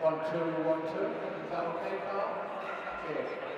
One, two, one, two. Is that okay, Carl? Gracias.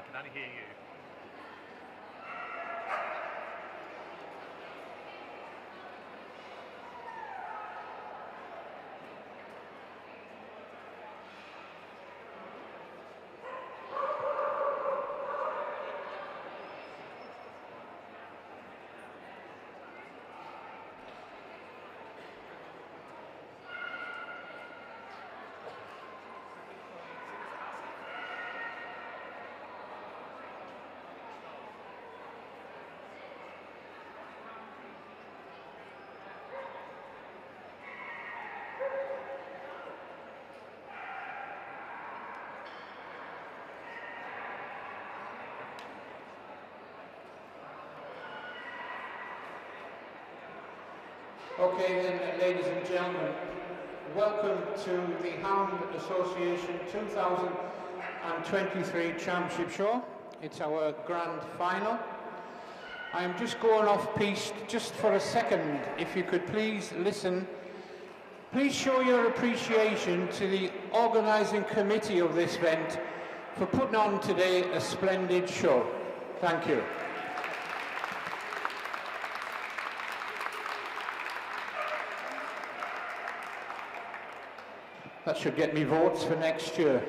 I can only hear you. Okay then, ladies and gentlemen, welcome to the Hound Association 2023 Championship Show. It's our grand final. I'm just going off piste just for a second. If you could please listen. Please show your appreciation to the organising committee of this event for putting on today a splendid show. Thank you. That should get me votes for next year.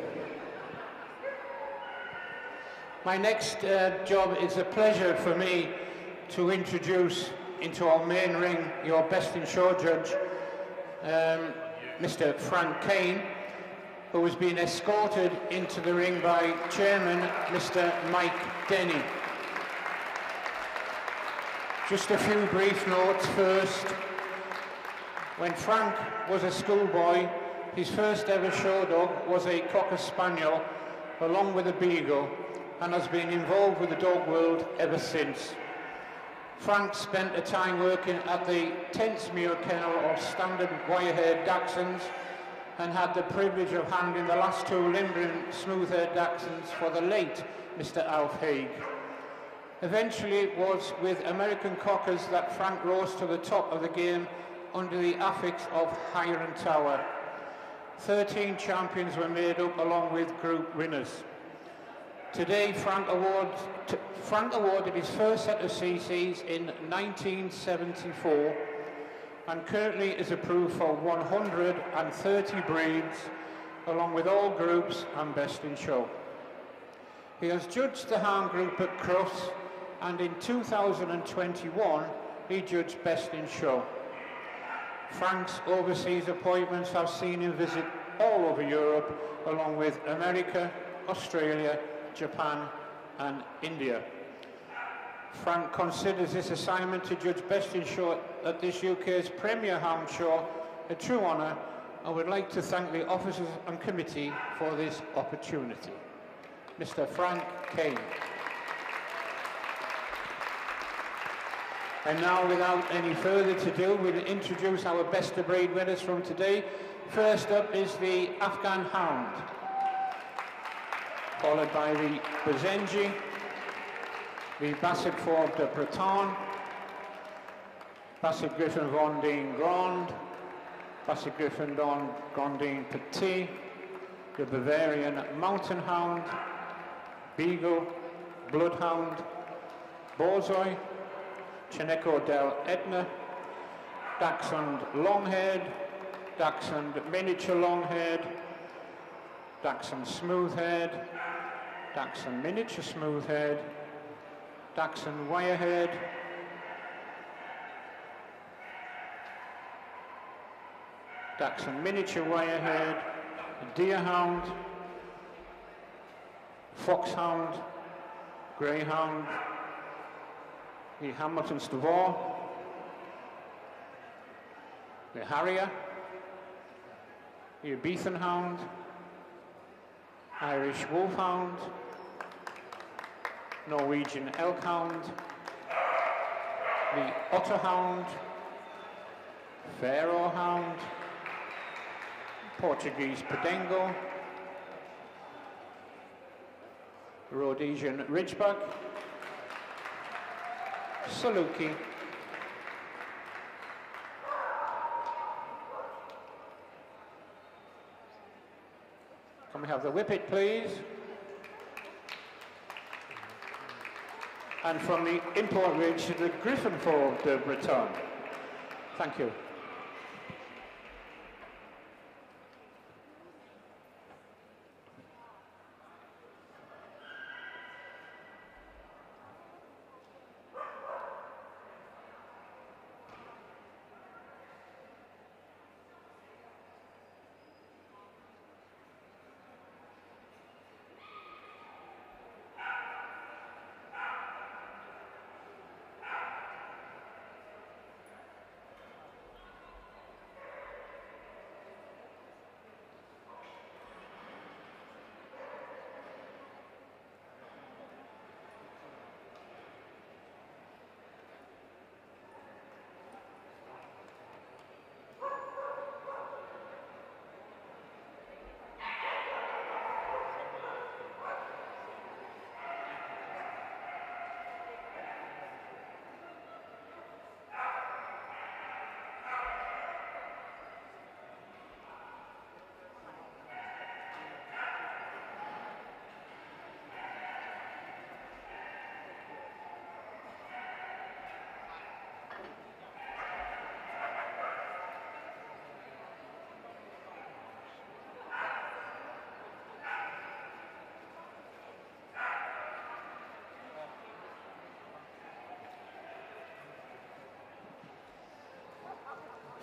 My next uh, job is a pleasure for me to introduce into our main ring your best in show judge, um, Mr. Frank Kane, who has been escorted into the ring by chairman Mr. Mike Denny. Just a few brief notes first. When Frank was a schoolboy, his first ever show dog was a Cocker Spaniel along with a Beagle and has been involved with the dog world ever since. Frank spent a time working at the Tentsmuir kennel of standard wire-haired Dachshunds and had the privilege of handling the last two limbering smooth-haired Dachshunds for the late Mr. Alf Haig. Eventually it was with American Cockers that Frank rose to the top of the game under the affix of Highland Tower. 13 champions were made up along with group winners. Today, Frank, award, Frank awarded his first set of CCs in 1974 and currently is approved for 130 breeds along with all groups and best in show. He has judged the Hound Group at Crufts and in 2021 he judged best in show. Frank's overseas appointments have seen him visit all over Europe, along with America, Australia, Japan and India. Frank considers this assignment to judge best in show at this UK's premier hound show a true honour and would like to thank the officers and committee for this opportunity. Mr Frank Kane. And now, without any further to do, we'll introduce our best of breed winners from today. First up is the Afghan Hound, followed by the Basenji, the Basset Fauve de Bretagne, Basset Griffon Vendée Grand, Basset Griffon Don Grandin Petit, the Bavarian Mountain Hound, Beagle, Bloodhound, Borzoi, Chineko del Etna, Dachshund Longhaired, Dachshund Miniature Longhaired, Dachshund Smoothhaired, Dachshund Miniature smooth Smoothhaired, Dachshund Wirehaired, Dachshund Miniature Wirehaired, Deerhound, Foxhound, Greyhound, the Hamiltonstövare, the Harrier, the Ibizan Hound, Irish Wolfhound, Norwegian Elkhound, the Otter Hound, Pharaoh Hound, Portuguese Podengo, Rhodesian Ridgeback, Saluki. Can we have the whippet, please? And from the import range to the Griffon Fauve de Bretagne. Thank you.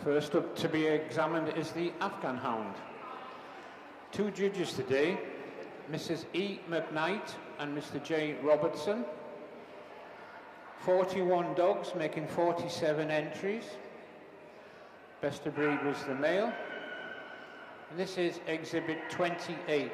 First up to be examined is the Afghan hound. Two judges today, Mrs. E. McKnight and Mr. J. Robertson. 41 dogs making 47 entries. Best of breed was the male. And this is exhibit 28.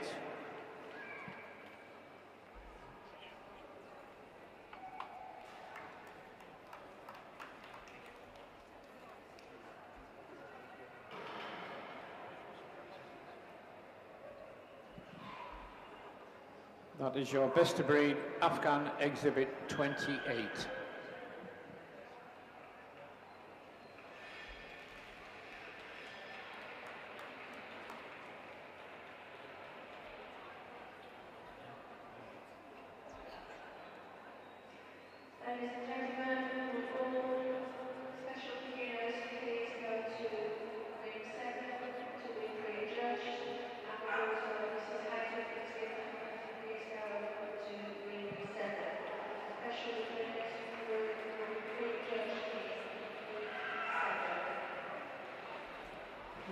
That is your best of breed Afghan exhibit 28.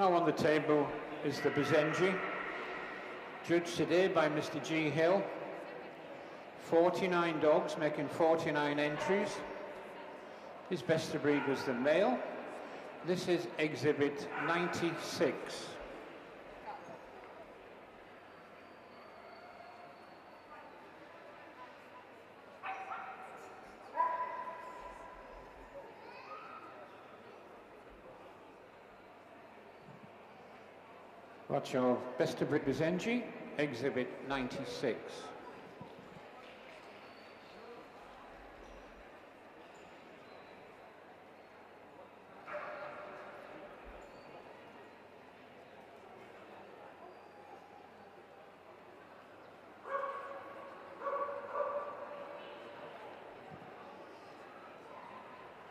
Now on the table is the Basenji, judged today by Mr. G. Hill. 49 dogs making 49 entries. His best of breed was the male. This is exhibit 96. What's your best of Basenji, exhibit 96.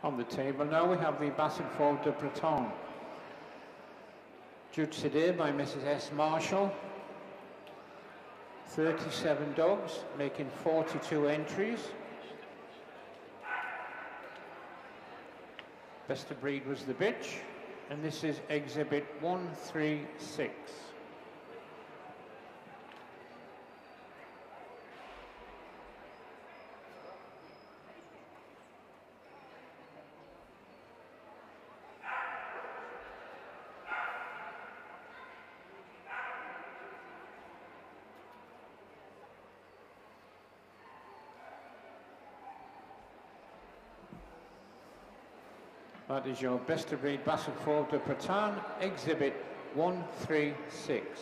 On the table now we have the Basset Fauve de Bretagne. Judged today by Mrs. S. Marshall. 37 dogs, making 42 entries. Best of breed was the bitch, and this is exhibit 136. That is your best of breed Basset Fauve de Bretagne, exhibit 136.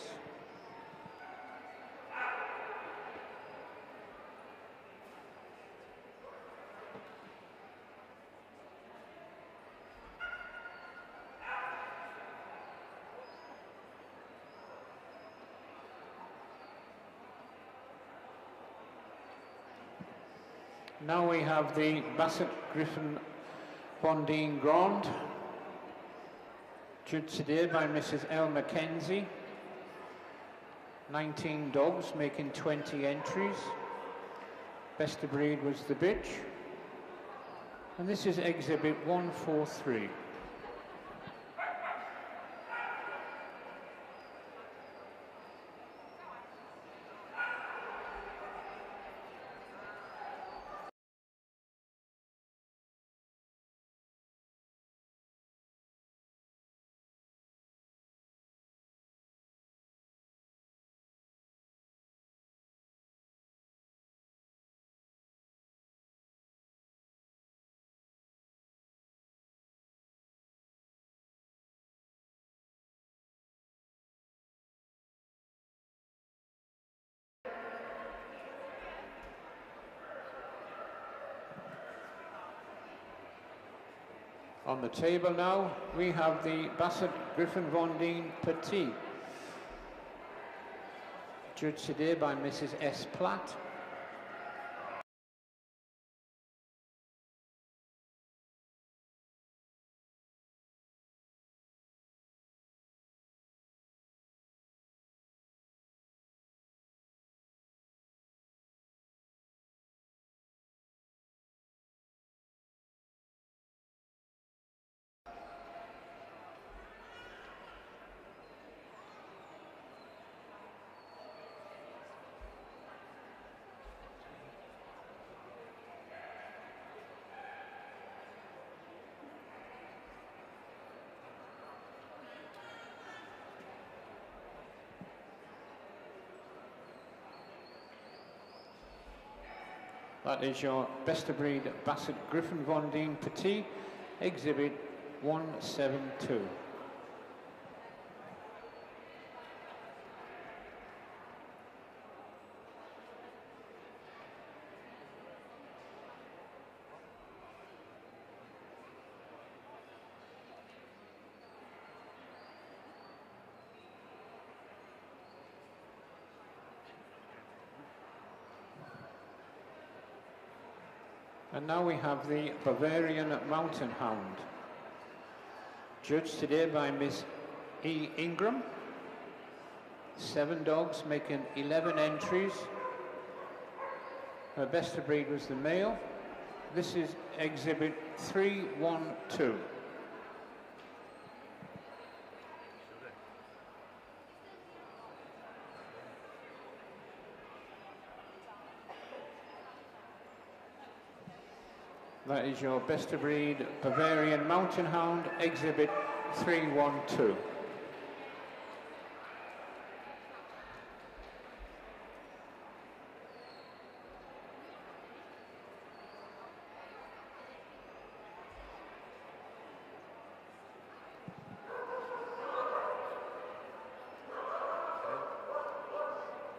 Now we have the Basset Griffon Vendéen Grand, judged today by Mrs. L. Mackenzie. 19 dogs making 20 entries. Best of breed was the bitch. And this is exhibit 143. On the table now, we have the Basset Griffon Vendéen Petit, judged today by Mrs. S. Platt. That is your best of breed Basset Griffon Vendéen Petit, exhibit 172. And now we have the Bavarian Mountain Hound, judged today by Miss E. Ingram. Seven dogs making 11 entries. Her best of breed was the male. This is exhibit 312. That is your best of breed Bavarian Mountain Hound, exhibit 312.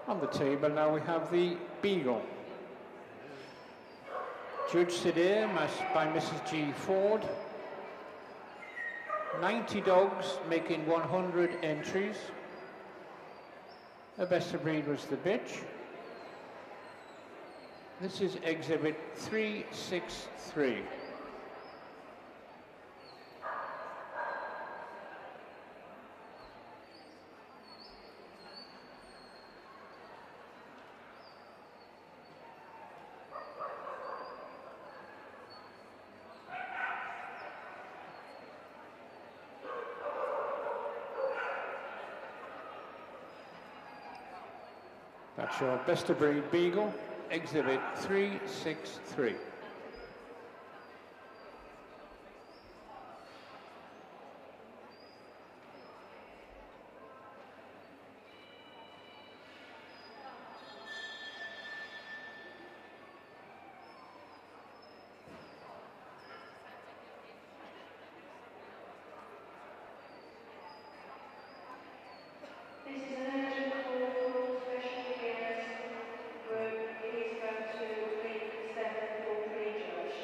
On the table now we have the Beagle. Judged today by Mrs. G. Ford. 90 dogs making 100 entries. The best of breed was the bitch. This is exhibit 363. Your best of breed Beagle, exhibit 363. This is an urgent call for special beginners group. It is going to week seven for pre-judge.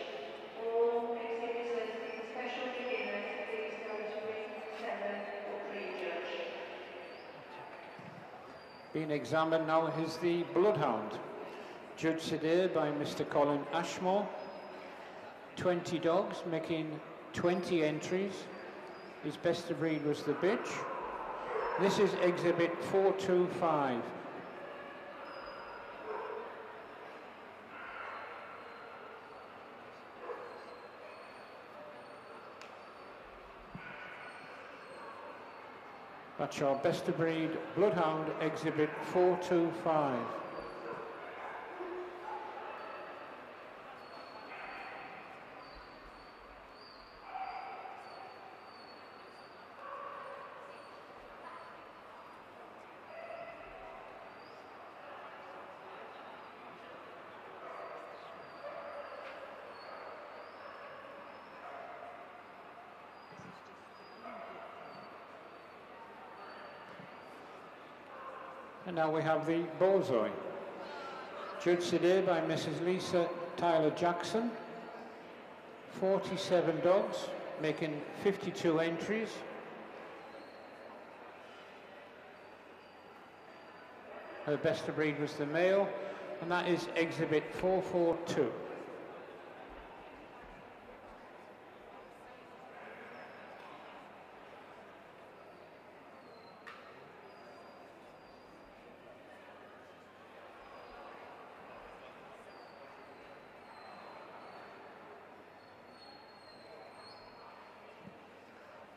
All exhibitors in special beginners, please go to week seven for pre-judge. Being examined now is the Bloodhound, judged today by Mr. Colin Ashmore. 20 dogs, making 20 entries. His best of breed was the bitch. This is exhibit 425. That's your best of breed Bloodhound exhibit 425. Now we have the Borzoi. Judged today by Mrs. Lisa Tyler Jackson. 47 dogs, making 52 entries. Her best of breed was the male, and that is exhibit 442.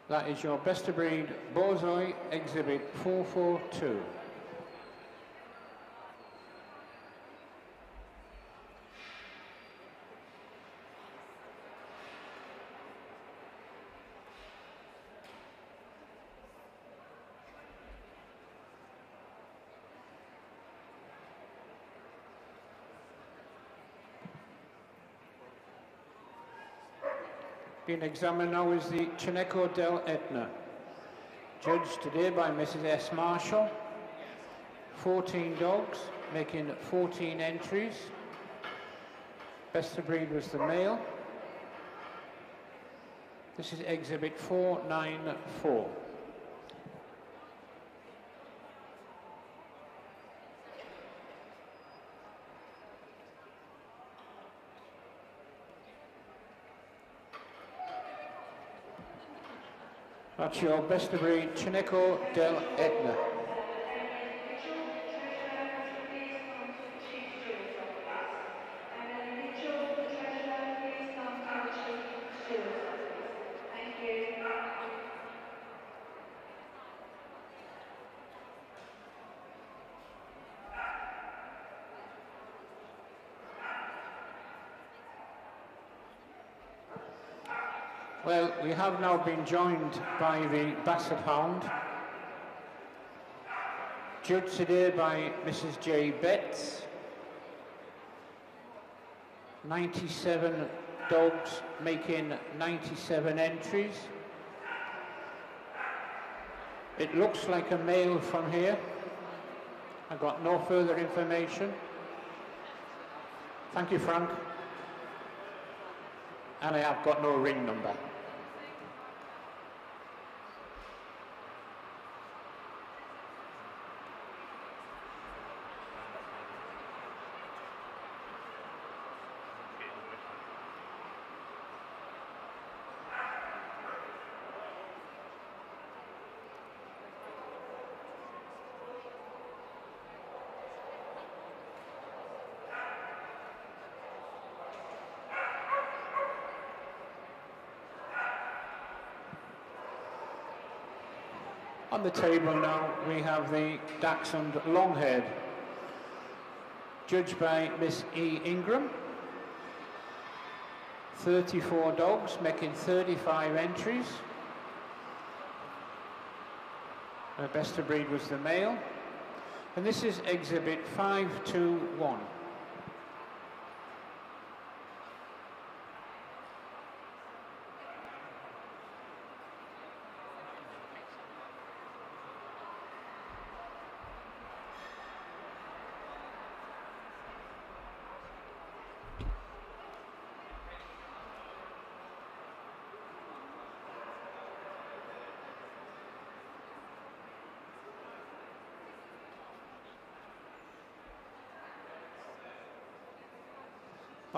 That is your best of breed Borzoi exhibit 442. Being examined now is the Cirneco dell'Etna. Judged today by Mrs. S. Marshall. 14 dogs, making 14 entries. Best of breed was the male. This is exhibit 494. That's your best of breed Chineco del Etna. Thank you. Have now been joined by the Basset Hound, judged today by Mrs. J. Betts. 97 dogs making 97 entries. It looks like a male from here. I've got no further information. Thank you, Frank. And I have got no ring number. On the table now we have the Dachshund Longhaired, judged by Miss E. Ingram. 34 dogs making 35 entries. The best of breed was the male. And this is exhibit 521.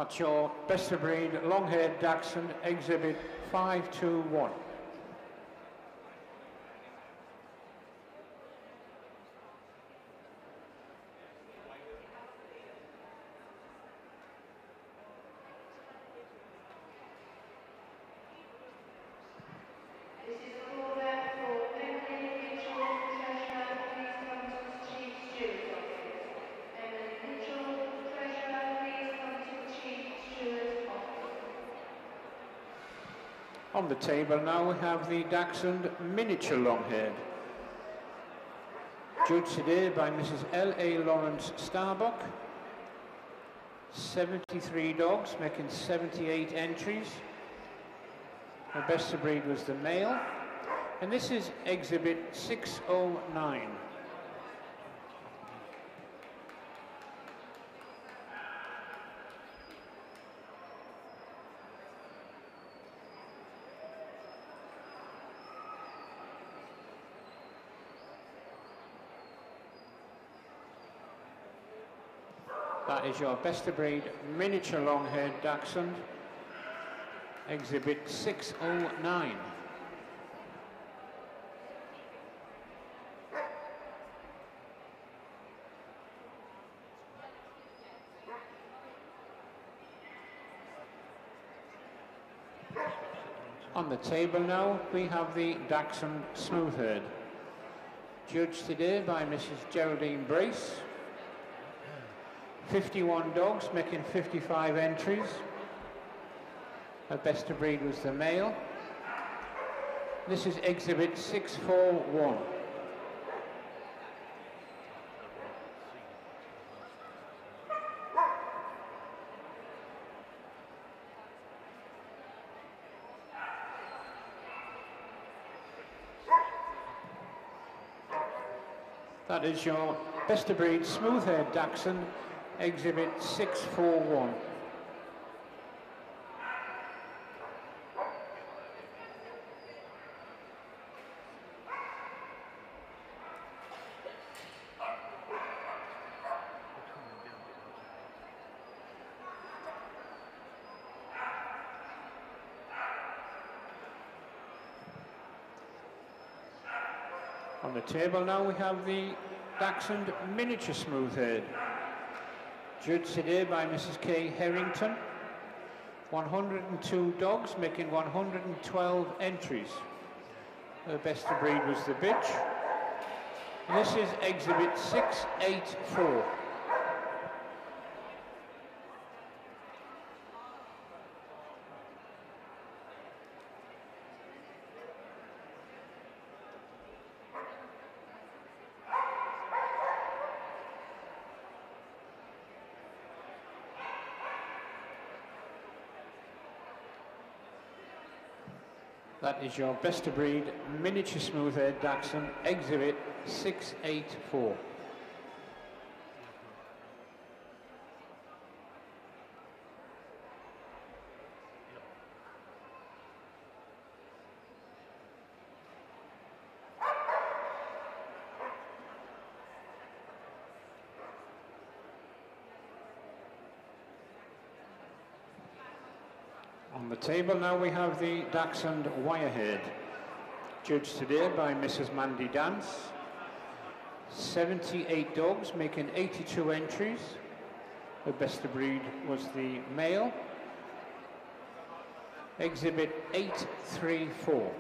That's your best of breed long-haired Dachshund exhibit 521. This is a call out for Emily Mitchell, Treasurer, please come to the Chief Steward's office. Emily Mitchell, Treasurer, please come to the Chief Steward's office. On the table now we have the Dachshund miniature long-haired. Judged today by Mrs. L.A. Lawrence Starbuck. 73 dogs making 78 entries. The best of breed was the male. And this is exhibit 609. That is your best of breed miniature long-haired Dachshund, exhibit 609. On the table now, we have the Dachshund Smoothhaired, judged today by Mrs. Geraldine Brace. 51 dogs making 55 entries. Her best of breed was the male. This is exhibit 641. That is your best of breed smooth haired Dachshund, exhibit 641. On the table now we have the Dachshund miniature smooth haired. Judged today by Mrs. Kay Harrington. 102 dogs making 112 entries. Her best of breed was the bitch. And this is exhibit 684. That is your best of breed miniature smooth haired Dachshund exhibit 684. On the table now we have the Dachshund Wirehaired, judged today by Mrs. Mandy Dance. 78 dogs making 82 entries. The best of breed was the male. Exhibit 834.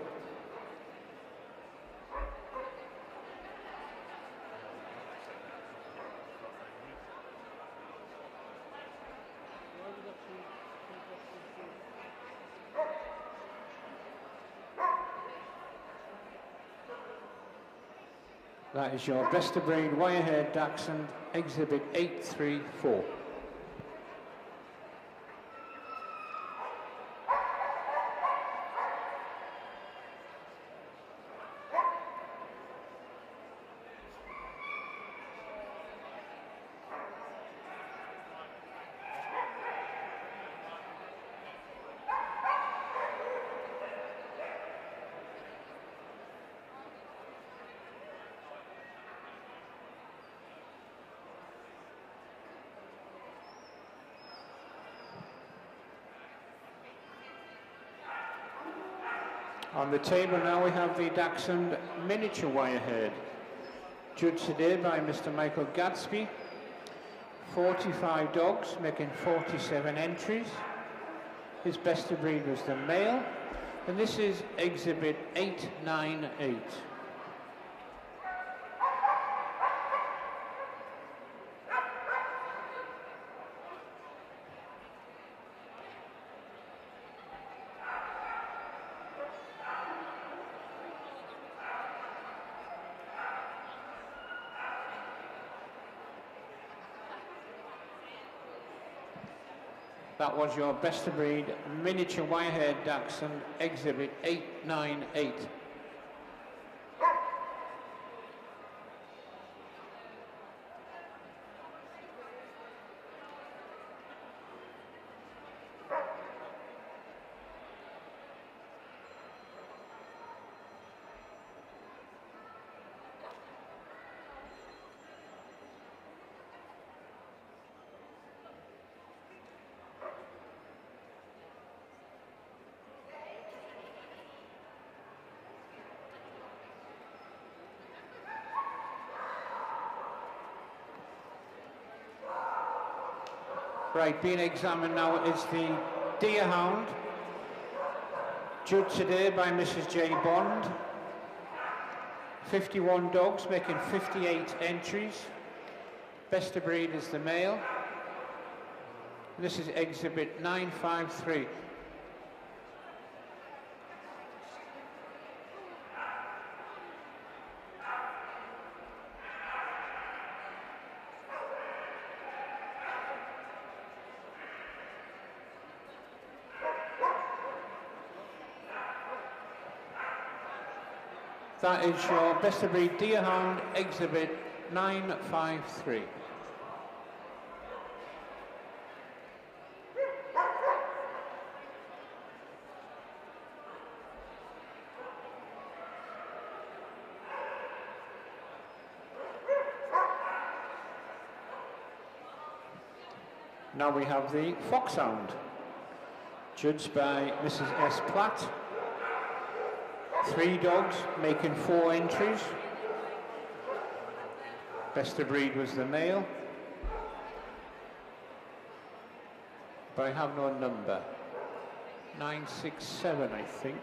That is your best of breed Wirehaired Dachshund exhibit 834. On the table now we have the Dachshund miniature wirehaired, judged today by Mr. Michael Gadsby. 45 dogs making 47 entries. His best of breed was the male, and this is exhibit 898. That was your best of breed miniature wirehaired Dachshund exhibit 898. Right, being examined now is the Deerhound, judged today by Mrs. J. Bond. 51 dogs making 58 entries. Best of breed is the male. This is exhibit 953. That is your best of breed Deerhound exhibit 953. Now we have the Foxhound, judged by Mrs. S. Platt. Three dogs making four entries. Best of breed was the male. But I have no number. 967, I think.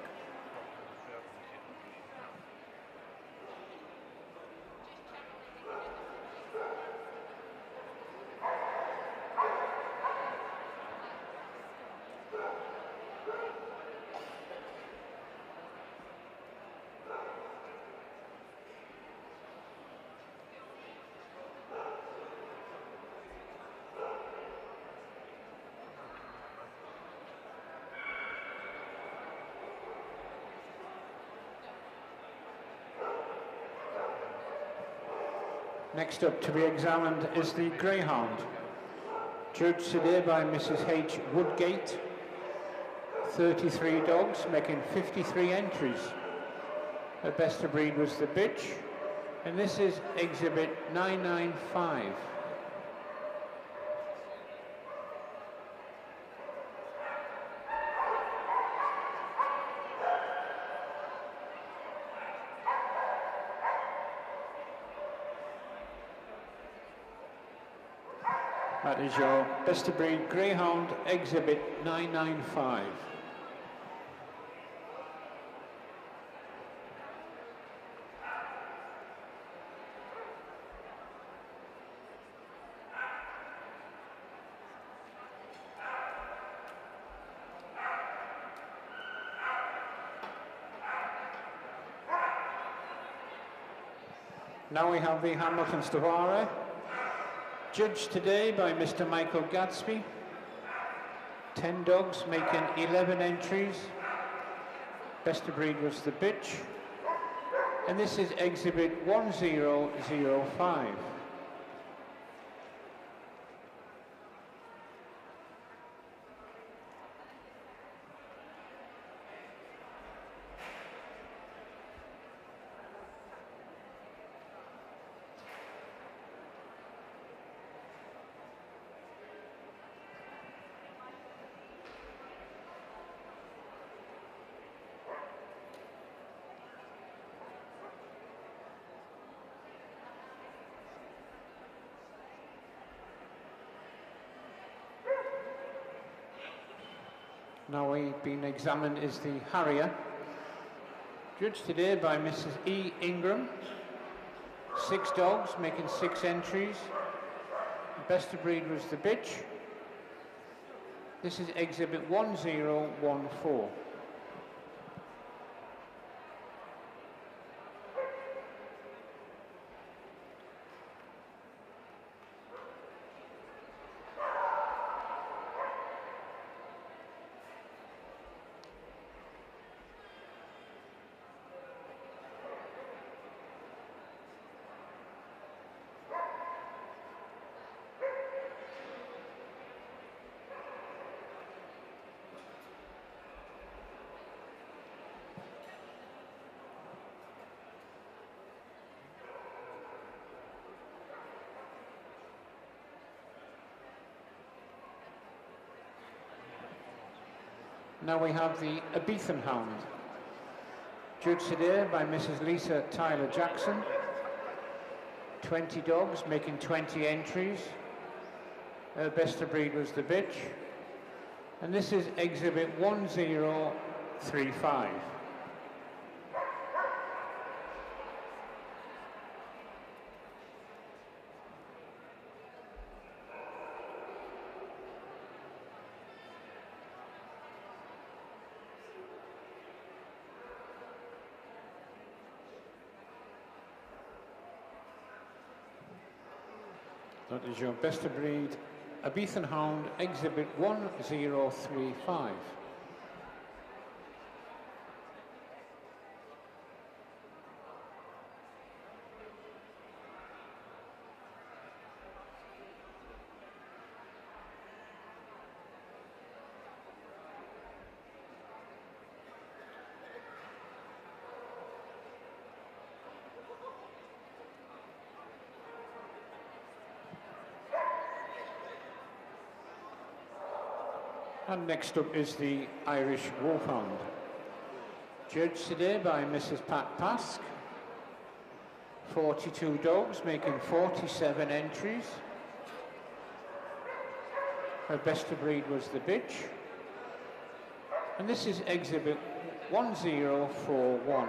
Next up to be examined is the Greyhound, judged today by Mrs. H. Woodgate. 33 dogs making 53 entries. The best of breed was the bitch, and this is exhibit 995. That is your best of breed Greyhound exhibit 995. Now we have the Hamiltonstövare, judged today by Mr. Michael Gadsby. 10 dogs making 11 entries. Best of breed was the bitch. And this is exhibit 1005. Now we've been examined is the Harrier. Judged today by Mrs. E. Ingram. Six dogs making six entries. The best of breed was the bitch. This is exhibit 1014. Now we have the Ibizan Hound. Judged today by Mrs. Lisa Tyler Jackson. 20 dogs making 20 entries. Her best of breed was the bitch. And this is exhibit 1035. That is your best of breed Ibizan Hound exhibit 1035. And next up is the Irish Wolfhound. Judged today by Mrs. Pat Pask. 42 dogs making 47 entries. Her best of breed was the bitch. And this is exhibit 1041.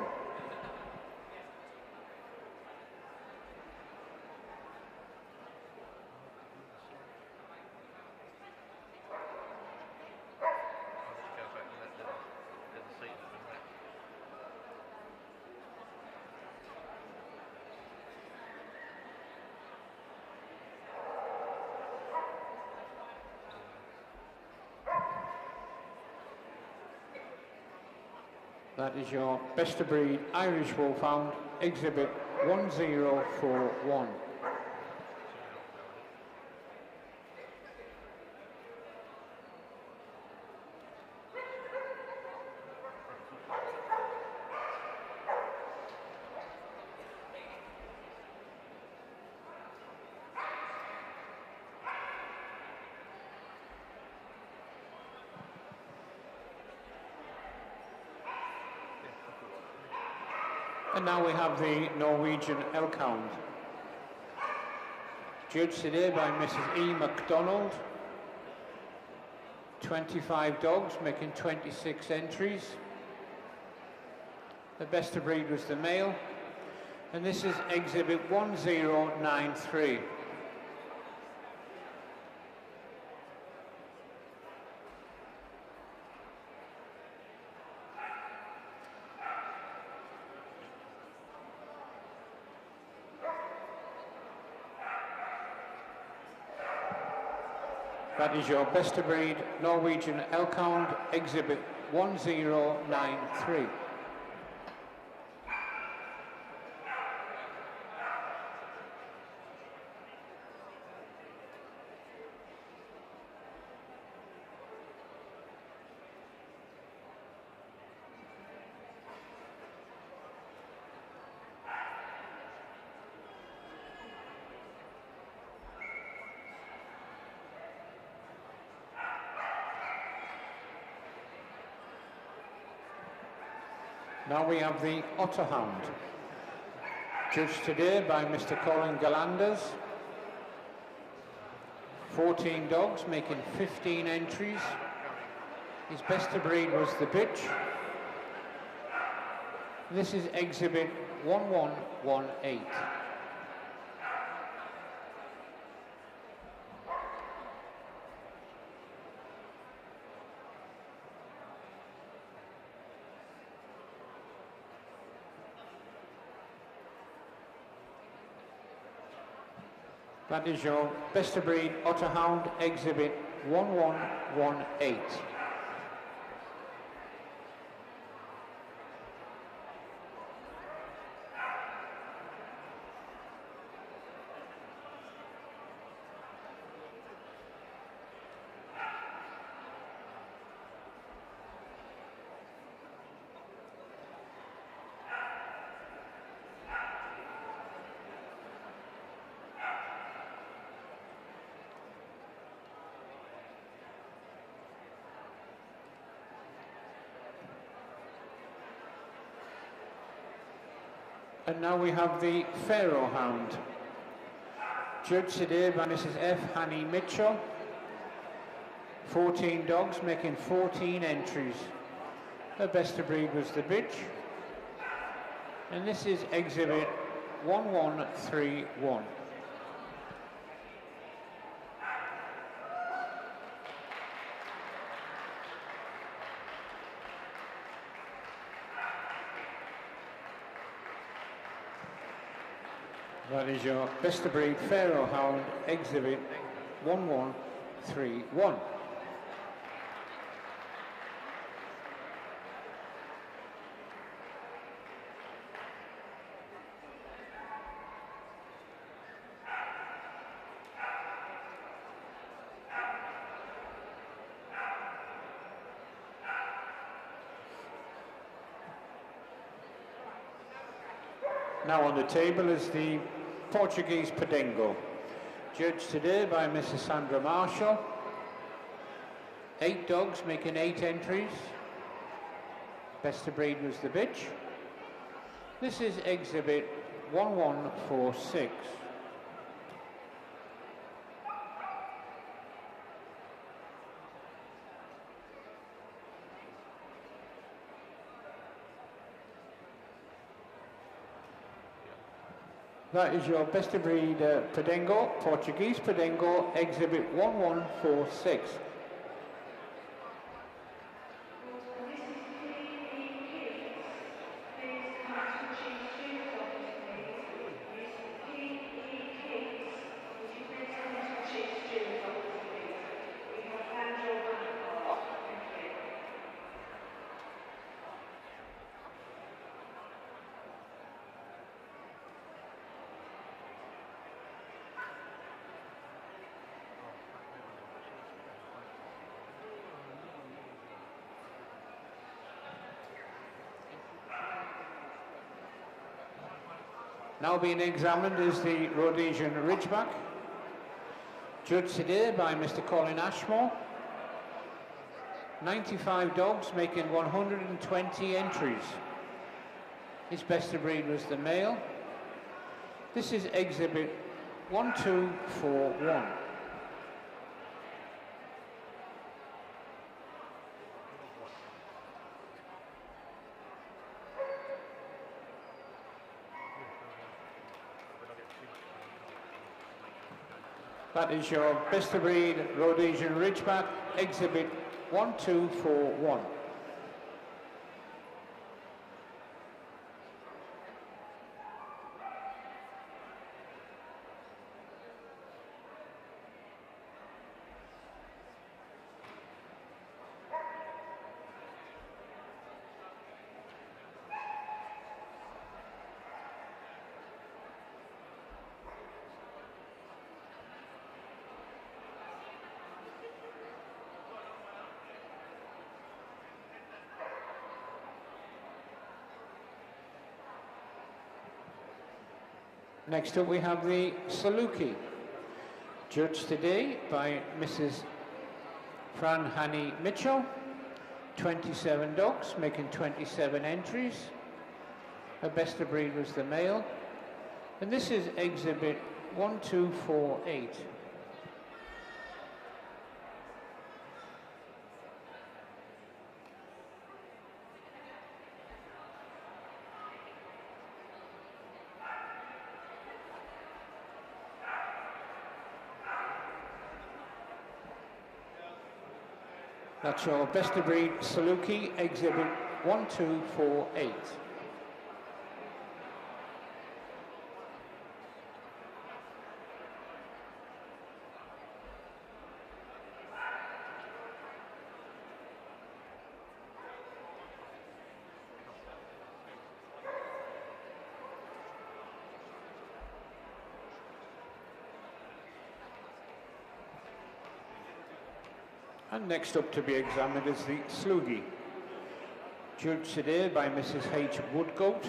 That is your best of breed Irish Wolfhound, exhibit 1041. And now we have the Norwegian Elkhound. Judged today by Mrs. E. MacDonald. 25 dogs making 26 entries. The best of breed was the male. And this is exhibit 1093. That is your best of breed Norwegian Elk Hound exhibit 1093. Now we have the Otter Hound. Judged today by Mr. Colin Galanders. 14 dogs making 15 entries. His best to breed was the bitch. This is exhibit 1118. That is your best of breed Otterhound exhibit 1118. And now we have the Pharaoh Hound. Judged today by Mrs. F. Hanny Mitchell. 14 dogs making 14 entries. Her best of breed was the bitch. And this is exhibit 1131. That is your best of breed Pharaoh Hound exhibit 1131. Now on the table is the Portuguese Podengo, judged today by Mrs. Sandra Marshall. Eight dogs making eight entries. Best of breed was the bitch. This is exhibit 1146. That is your best of breed uh, Podengo, Portuguese Podengo, exhibit 1146. Now being examined is the Rhodesian Ridgeback, judged today by Mr. Colin Ashmore. 95 dogs making 120 entries. His best of breed was the male. This is exhibit 1241. That is your best of breed Rhodesian Ridgeback, exhibit 1241. Next up we have the Saluki, judged today by Mrs. Fran Hanny Mitchell. 27 dogs, making 27 entries. Her best of breed was the male. And this is exhibit 1248. That's your best of breed Saluki exhibit 1248. Next up to be examined is the Sloughi. Judged today by Mrs. H. Woodgoat,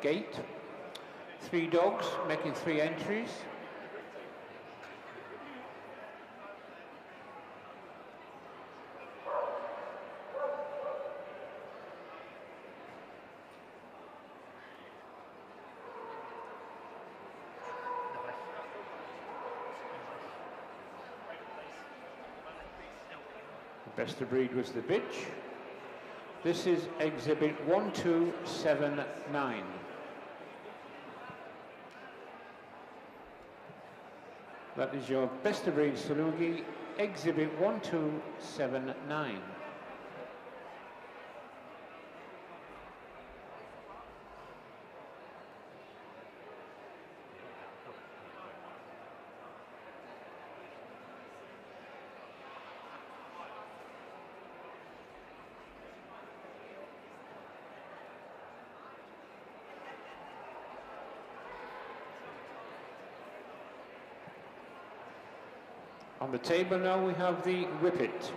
Gate. Three dogs making three entries. Best of breed was the bitch. This is exhibit 1279. That is your best of breed Sloughi, exhibit 1279. Table now we have the Whippet.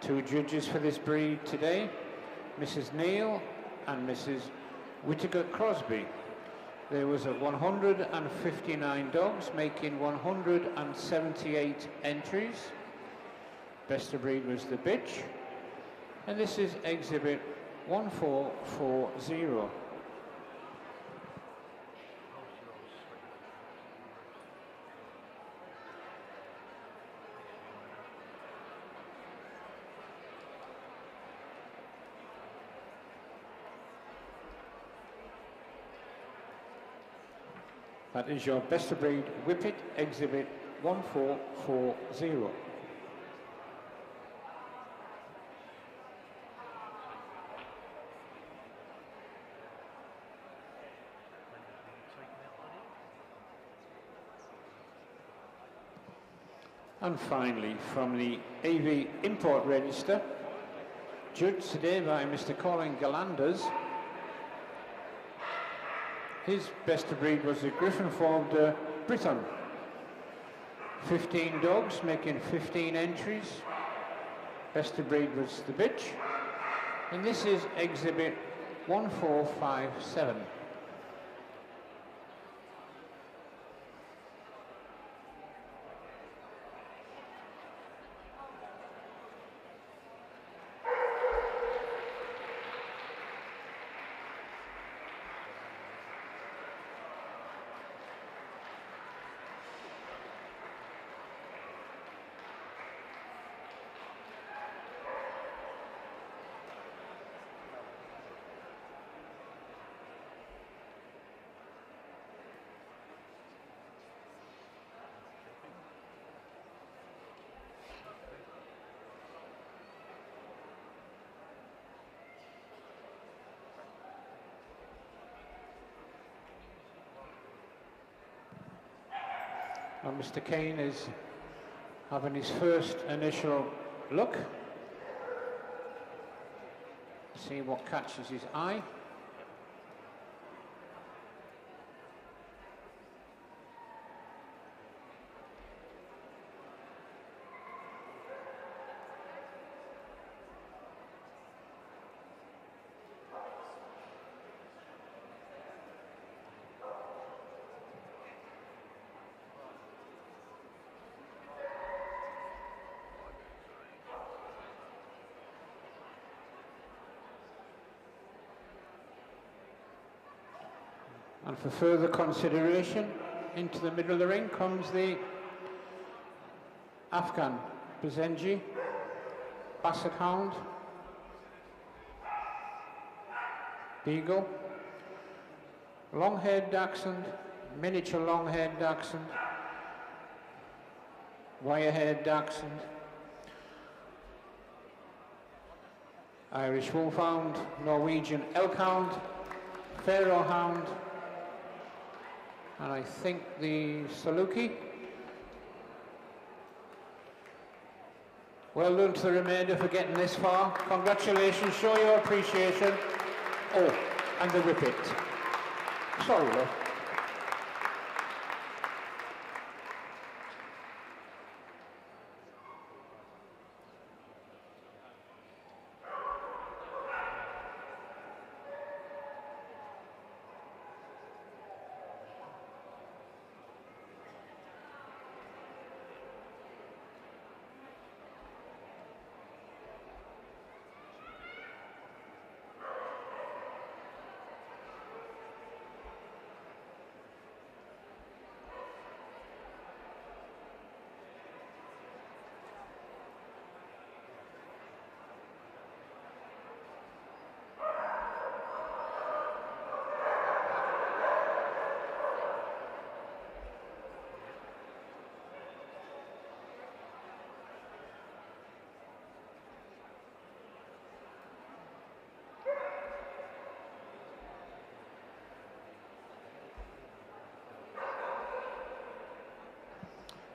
Two judges for this breed today, Mrs. Neal and Mrs. Whittaker Crosby. There was a 159 dogs making 178 entries. Best of breed was the bitch. And this is exhibit 1440. That is your best of breed Whippet exhibit 1440. And finally, from the AV import register, judged today by Mr. Colin Galanders, his best of breed was the Griffon Fauve uh, Bretagne. 15 dogs making 15 entries. Best of breed was the bitch. And this is exhibit 1457. And Mr. Kane is having his first initial look. See what catches his eye. For further consideration, into the middle of the ring comes the Afghan Basenji, Basset Hound, Beagle, long-haired Dachshund, miniature long-haired Dachshund, wire-haired Dachshund, Irish Wolfhound, Norwegian Elkhound, Pharaoh Hound, and I think the Saluki. Well done to the remainder for getting this far. Congratulations, show your appreciation. Oh, and the whippet. Sorry, love.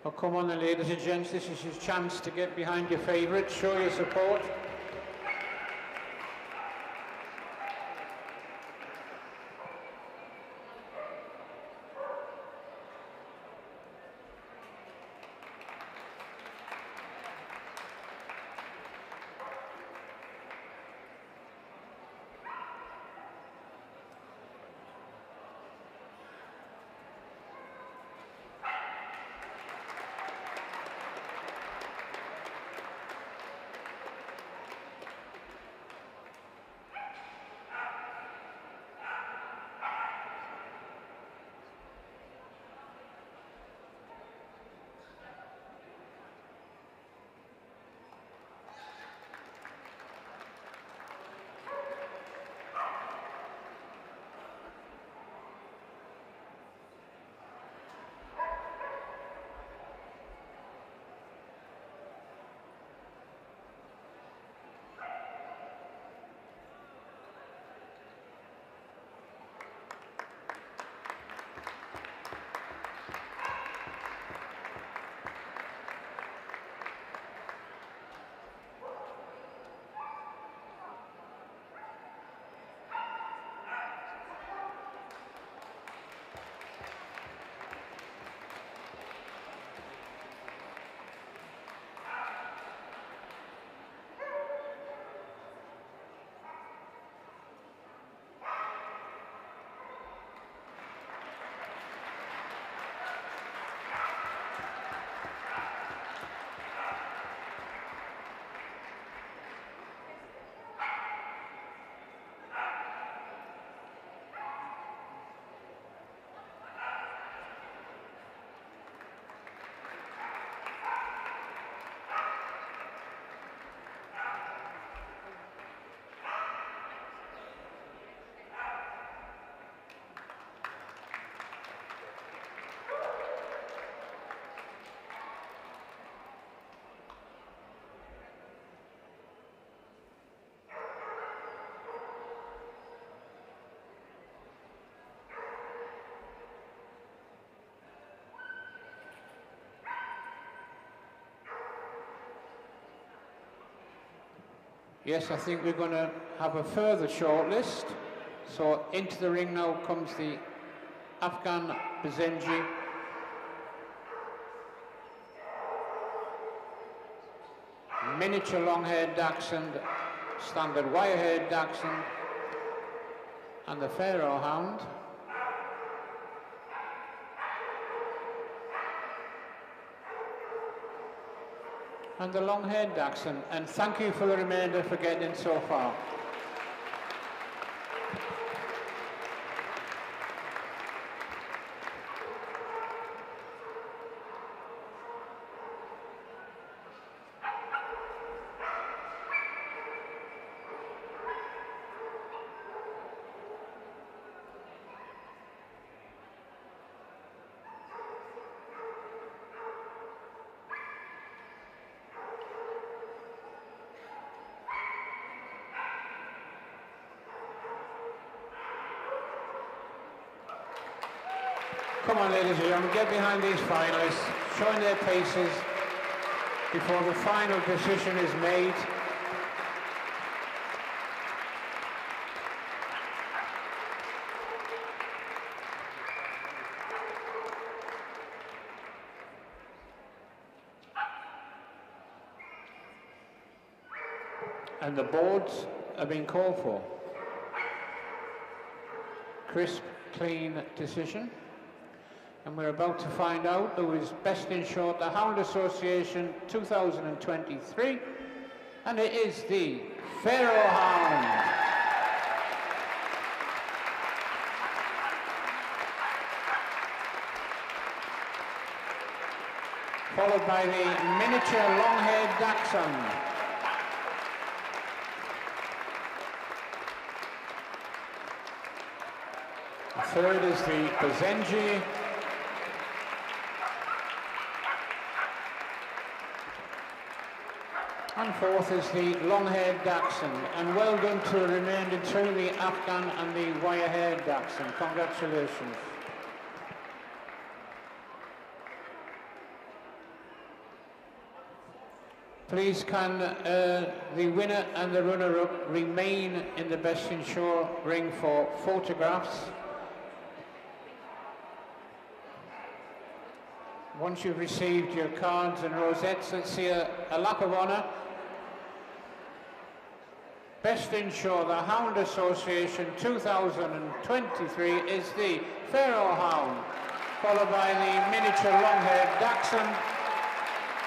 Well, come on then, ladies and gents, this is your chance to get behind your favourite, show your support. Yes, I think we're going to have a further shortlist. So into the ring now comes the Afghan Basenji. Miniature long-haired dachshund, standard wire-haired dachshund, and the Pharaoh hound. And the long-haired dachshund. And thank you for the remainder for getting so far. Ladies and gentlemen, get behind these finalists, showing their paces before the final decision is made. And the boards are being called for. Crisp, clean decision. And we're about to find out who is best in short the Hound Association 2023. And it is the Pharaoh Hound. Followed by the miniature long-haired Dachshund. Third is the Basenji. And fourth is the long-haired Dachshund. And well done to the remaining two, the Afghan and the wire-haired Dachshund. Congratulations. Please can uh, the winner and the runner-up remain in the best in show ring for photographs. Once you've received your cards and rosettes, let's see a, a lap of honour. Best in show, the Hound Association 2023 is the Pharaoh Hound, followed by the miniature long-haired Dachshund,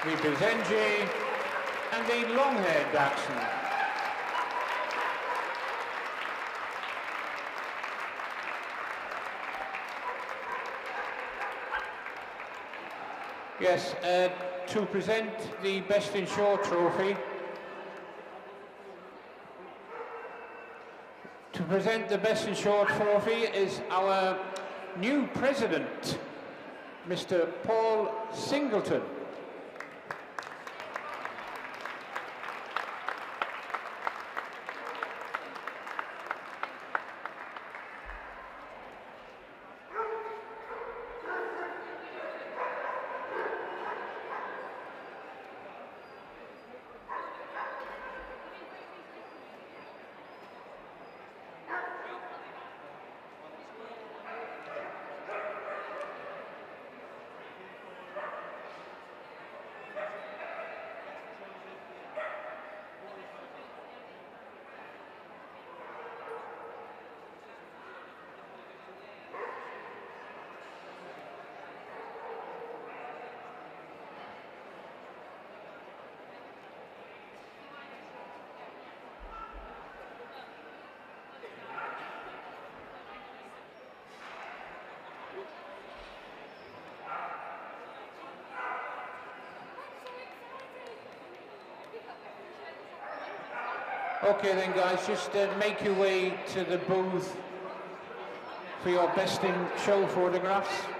the Basenji, and the long-haired Dachshund. Yes, uh, to present the Best in Show trophy. To present the Best in Show trophy is our new president, Mr. Paul Singleton. Okay then guys, just uh, make your way to the booth for your best in show photographs.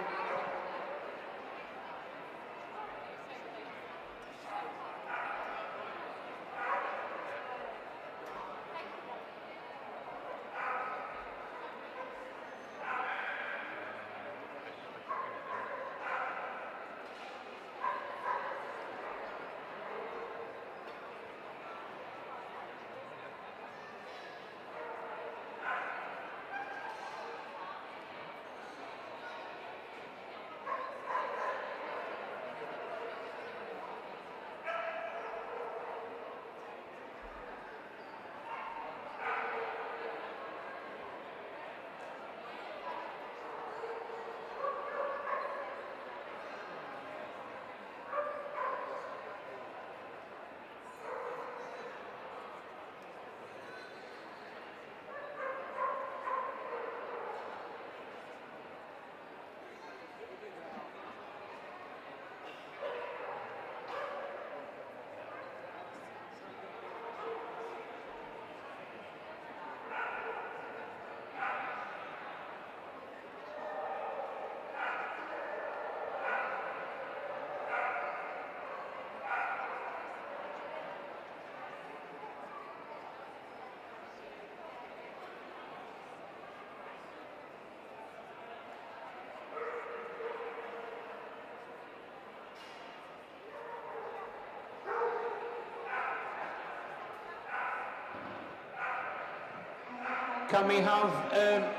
Can we have um,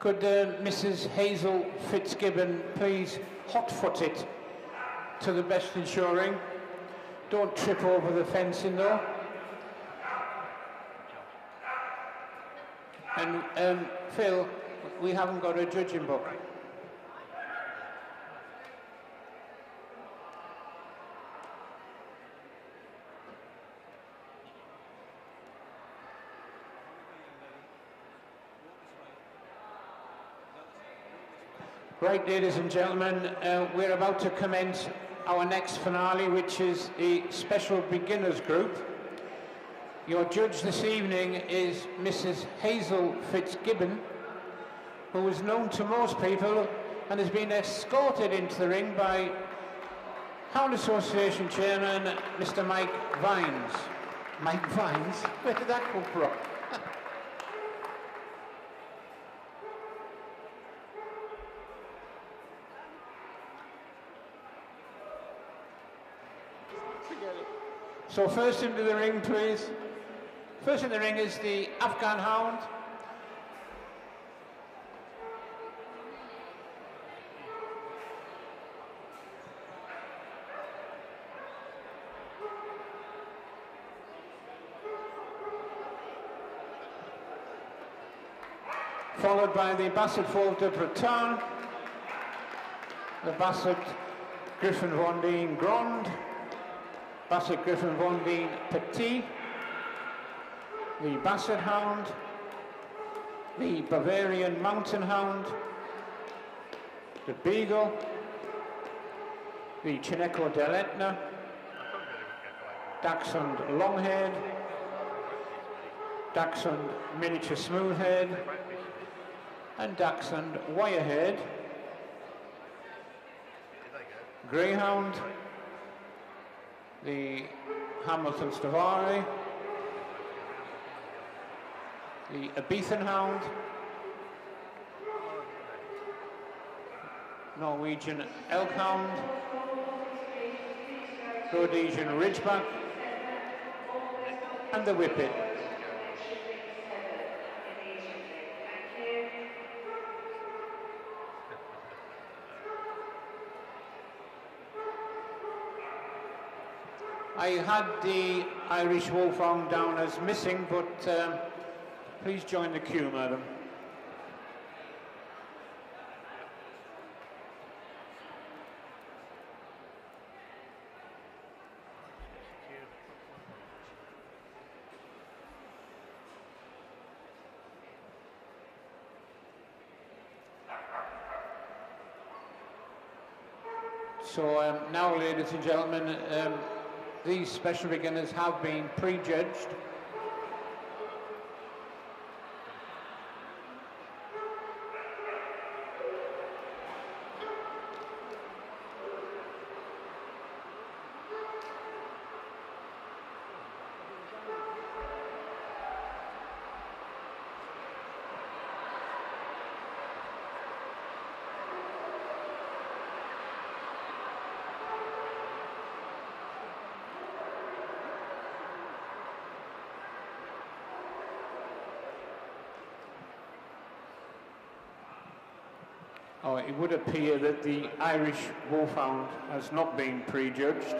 Could uh, Mrs. Hazel Fitzgibbon please hot-foot it to the best ensuring? Don't trip over the fencing though. And um, Phil, we haven't got a judging book. Right, ladies and gentlemen, uh, we're about to commence our next finale, which is the special beginners group. Your judge this evening is Mrs. Hazel Fitzgibbon, who is known to most people and has been escorted into the ring by Hound Association Chairman Mr. Mike Vines. Mike Vines? Where did that come from? So first into the ring, please. First in the ring is the Afghan Hound. Followed by the Basset Fauve de Bretagne, the Basset Griffon Vendéen Grand, Basset Griffon Vendéen Petit, the Basset Hound, the Bavarian Mountain Hound, the Beagle, the Cirneco dell'Etna, Dachshund Longhaired, Dachshund Miniature Smoothhead, and Dachshund Wirehaired, Greyhound, the Hamiltonstövare, the Ibizan Hound, Norwegian Elk Hound, Rhodesian Ridgeback, and the Whippet. I had the Irish Wolfhound down as missing, but um, please join the queue, madam. So um, now, ladies and gentlemen, um, these special beginners have been prejudged. It would appear that the Irish Wolfhound has not been prejudged.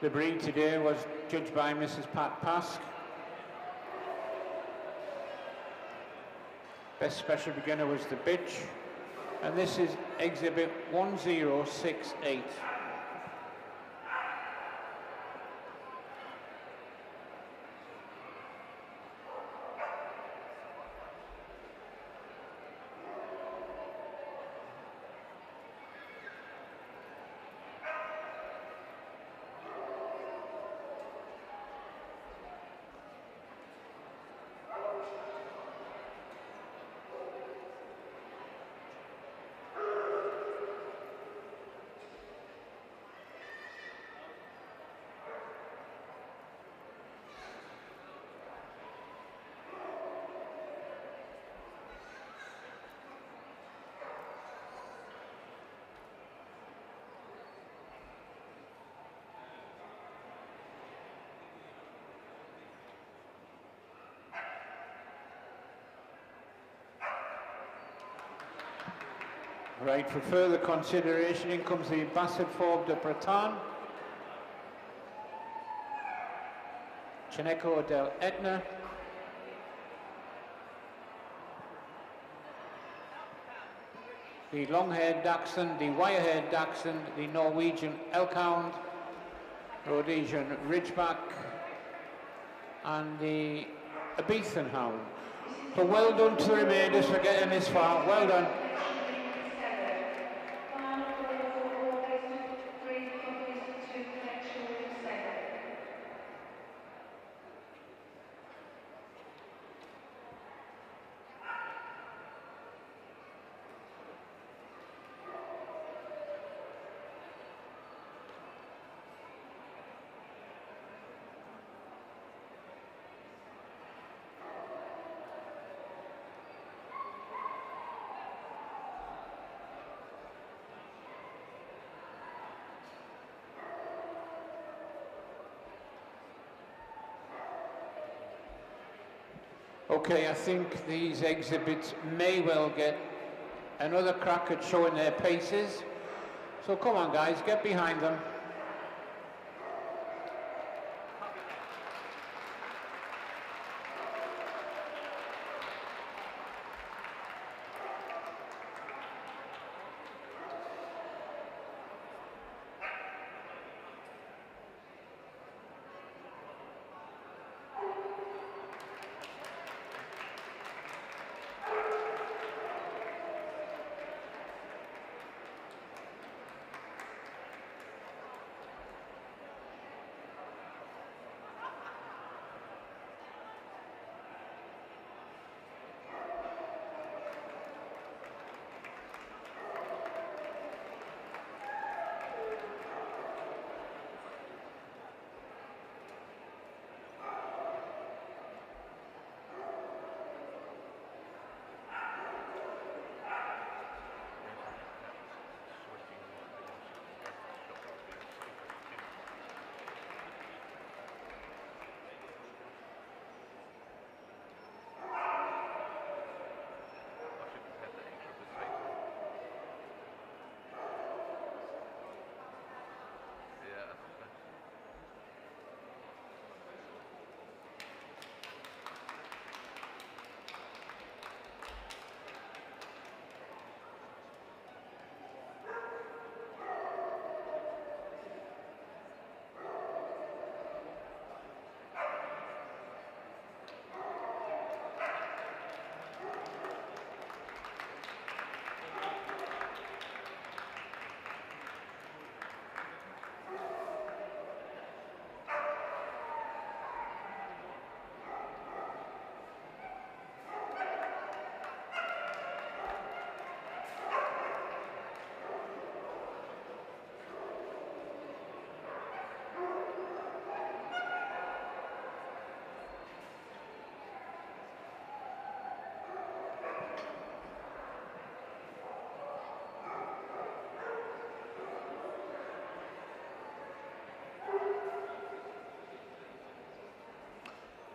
The breed today was judged by Mrs. Pat Pask. Best special beginner was the bitch. And this is exhibit 1068. Right, for further consideration, in comes the Basset Fauve de Bretagne, Cirneco dell'Etna, the long-haired dachshund, the wire-haired dachshund, the Norwegian elkhound, Rhodesian ridgeback, and the Ibizan hound. So well done to the remainders for getting this far. Well done. Okay, I think these exhibits may well get another crack at showing their paces. So come on guys, get behind them.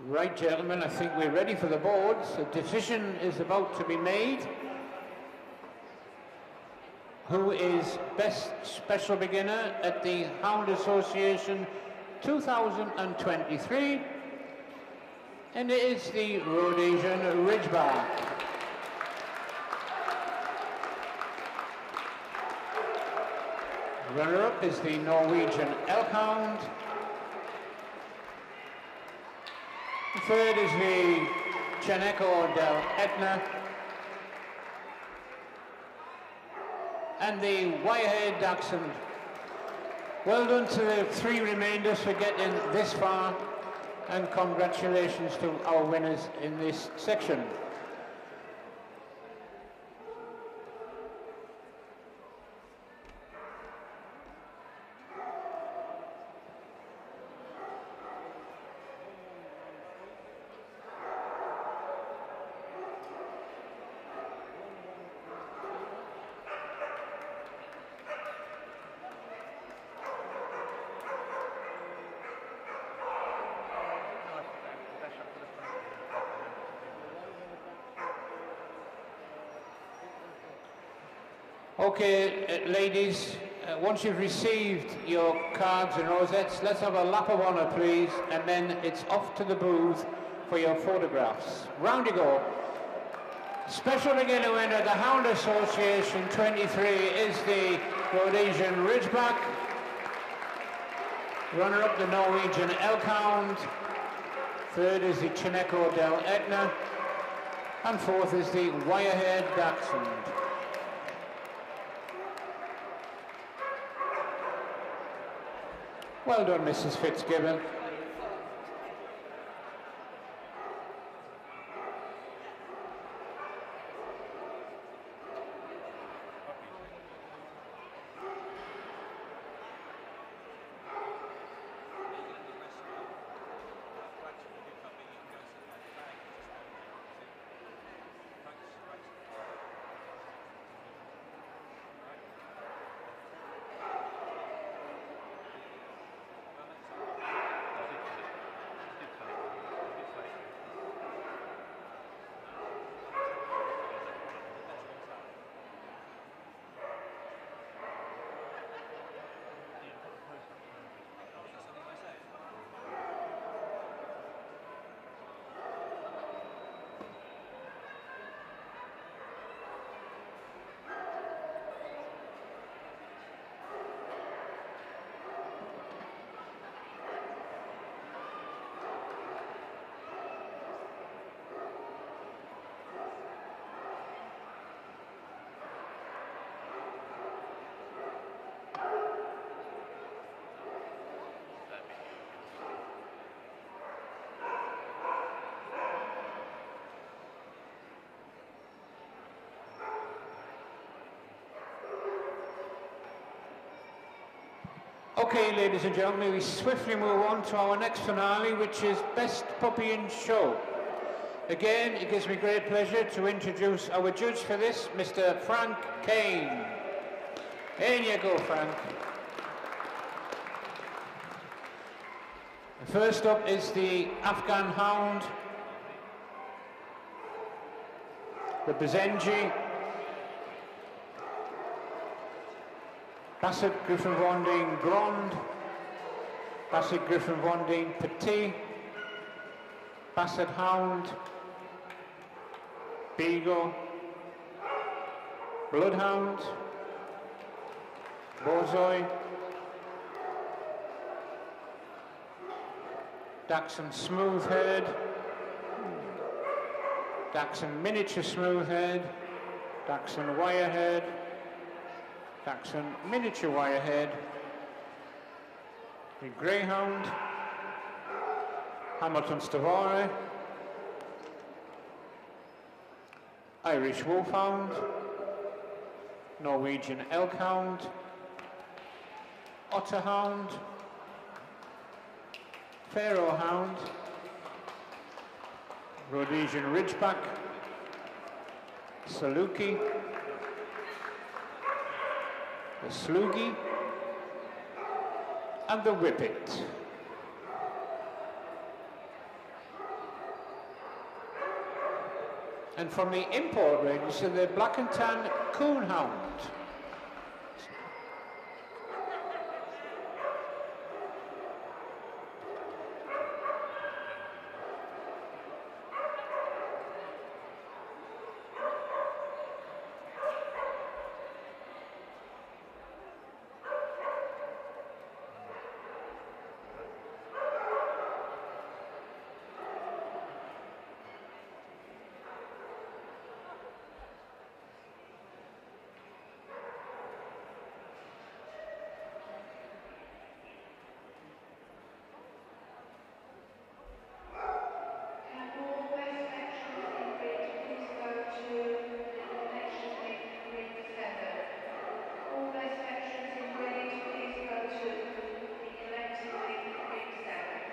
Right, gentlemen, I think we're ready for the boards. A decision is about to be made. Who is best special beginner at the Hound Association 2023? And it is the Rhodesian Ridgeback. Runner-up is the Norwegian Elkhound. Third is the Cheneco del Etna. And the Wirehaired Dachshund. Well done to the three remainders for getting this far and congratulations to our winners in this section. Okay, uh, ladies, uh, once you've received your cards and rosettes, let's have a lap of honour, please, and then it's off to the booth for your photographs. Round you go. Special beginner winner, the Hound Association 23 is the Rhodesian Ridgeback. Runner-up, the Norwegian Elkhound. Third is the Cirneco dell'Etna. And fourth is the Wirehaired Dachshund. Well done, Mrs. Fitzgibbon. Okay, ladies and gentlemen, we swiftly move on to our next finale, which is Best Puppy in Show. Again, it gives me great pleasure to introduce our judge for this, Mr. Frank Kane. In you go, Frank. First up is the Afghan Hound, the Basenji, Basset Griffon Vendéen Grand, Basset Griffon Vendéen Petit, Basset Hound, Beagle, Bloodhound, Borzoi, Dachshund Smoothhead, Dachshund Miniature Smoothhead, Dachshund Wirehaired, Dachshund Miniature Wirehaired, the Greyhound, Hamiltonstövare, Irish Wolfhound, Norwegian Elkhound, Otterhound, Pharaoh Hound, Rhodesian Ridgeback, Saluki, the Sloughi, and the Whippet. And from the import range, so the Black and Tan Coonhound. Can all West Sections in grade please go to the next in grade seven? All West Sections in grade please go to the elected in grade seven.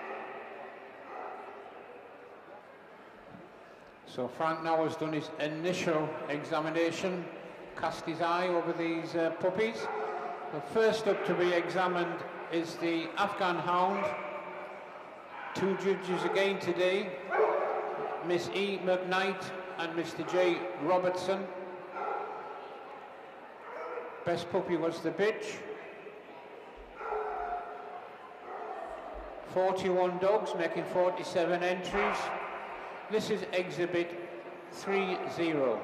So Frank now has done his initial examination, cast his eye over these uh, puppies. The first up to be examined is the Afghan Hound. Two judges again today, Miss E. McKnight and Mr. J. Robertson. Best puppy was the bitch. 41 dogs making 47 entries. This is exhibit 3-0.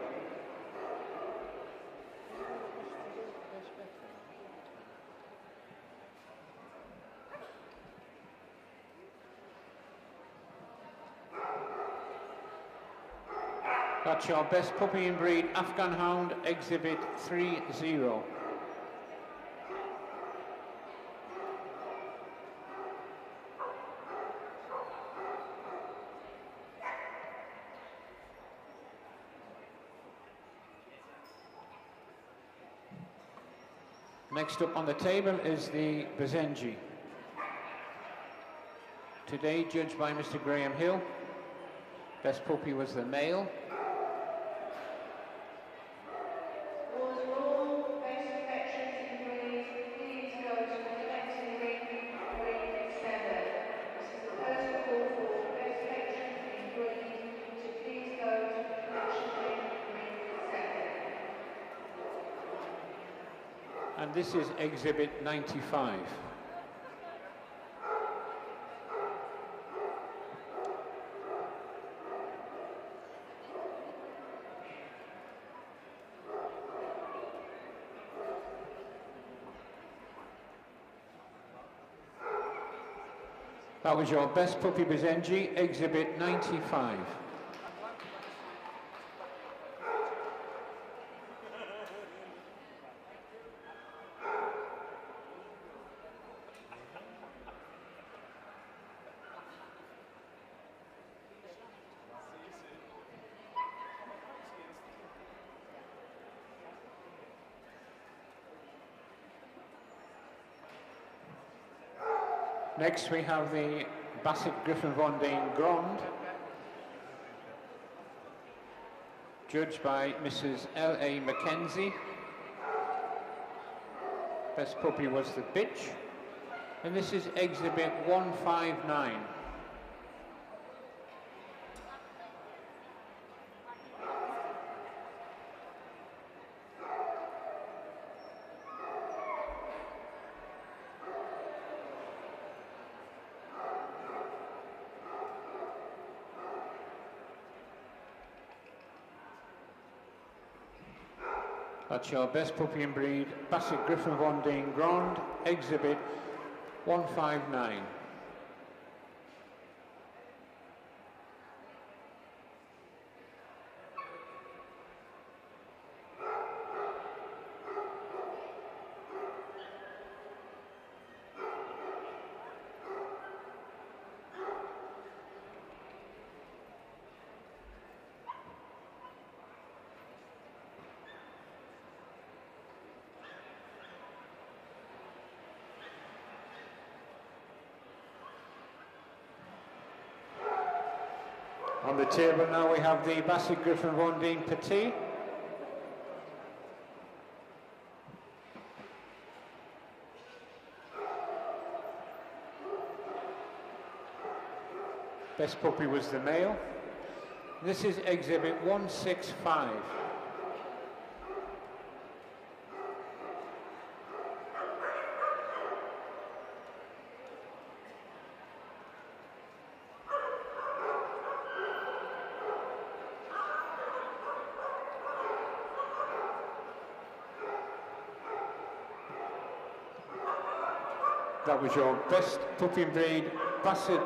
That's your best puppy in breed Afghan Hound exhibit 3-0. Next up on the table is the Basenji. Today judged by Mr. Graham Hill. Best puppy was the male. This is exhibit 95. That was your best puppy Basenji, exhibit 95. Next we have the Bassett Griffin Von Dane Grand, judged by Mrs. L.A. Mackenzie. Best puppy was the bitch. And this is exhibit 159. That's your best puppy and breed, Basset Griffon Vendéen Grand, exhibit 159. On the table now we have the Basset Griffon Vendéen Petit. Best puppy was the male. This is exhibit 165. Was your best puppy breed, Basset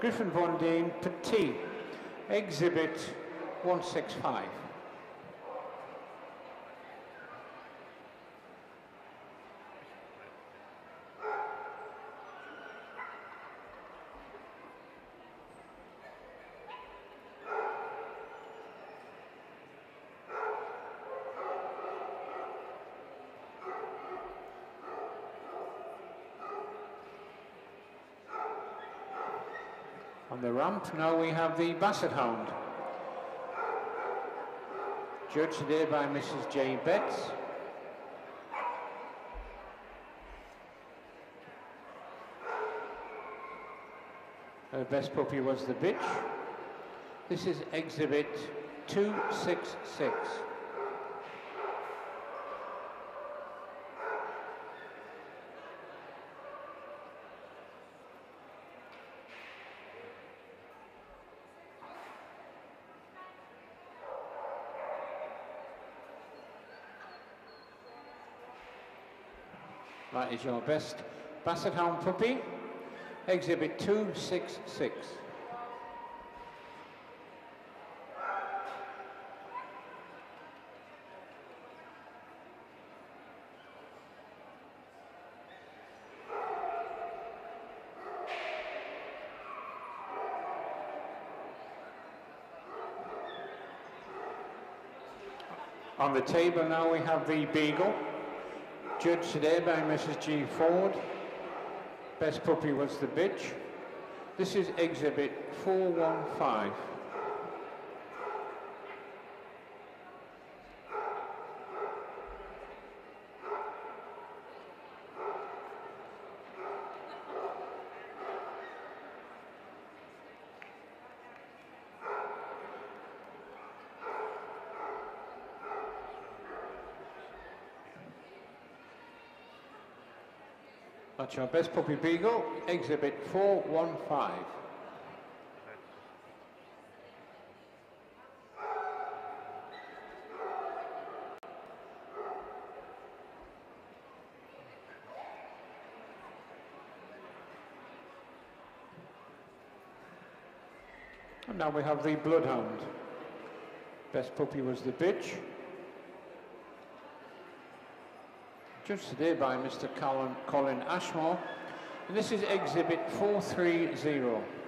Griffon Vendéen Petit, exhibit 165. Ramp now we have the Basset Hound. Judged today by Mrs. J. Betts. Her best puppy was the bitch. This is exhibit 266. Is your best Basset Hound puppy, exhibit 266. On the table now we have the Beagle, judged today by Mrs. G. Ford. Best puppy was the bitch. This is exhibit 415. Your best puppy beagle, exhibit 415. And now we have the bloodhound. Best puppy was the bitch. Judged today by Mr. Colin, Colin Ashmore. And this is exhibit 430.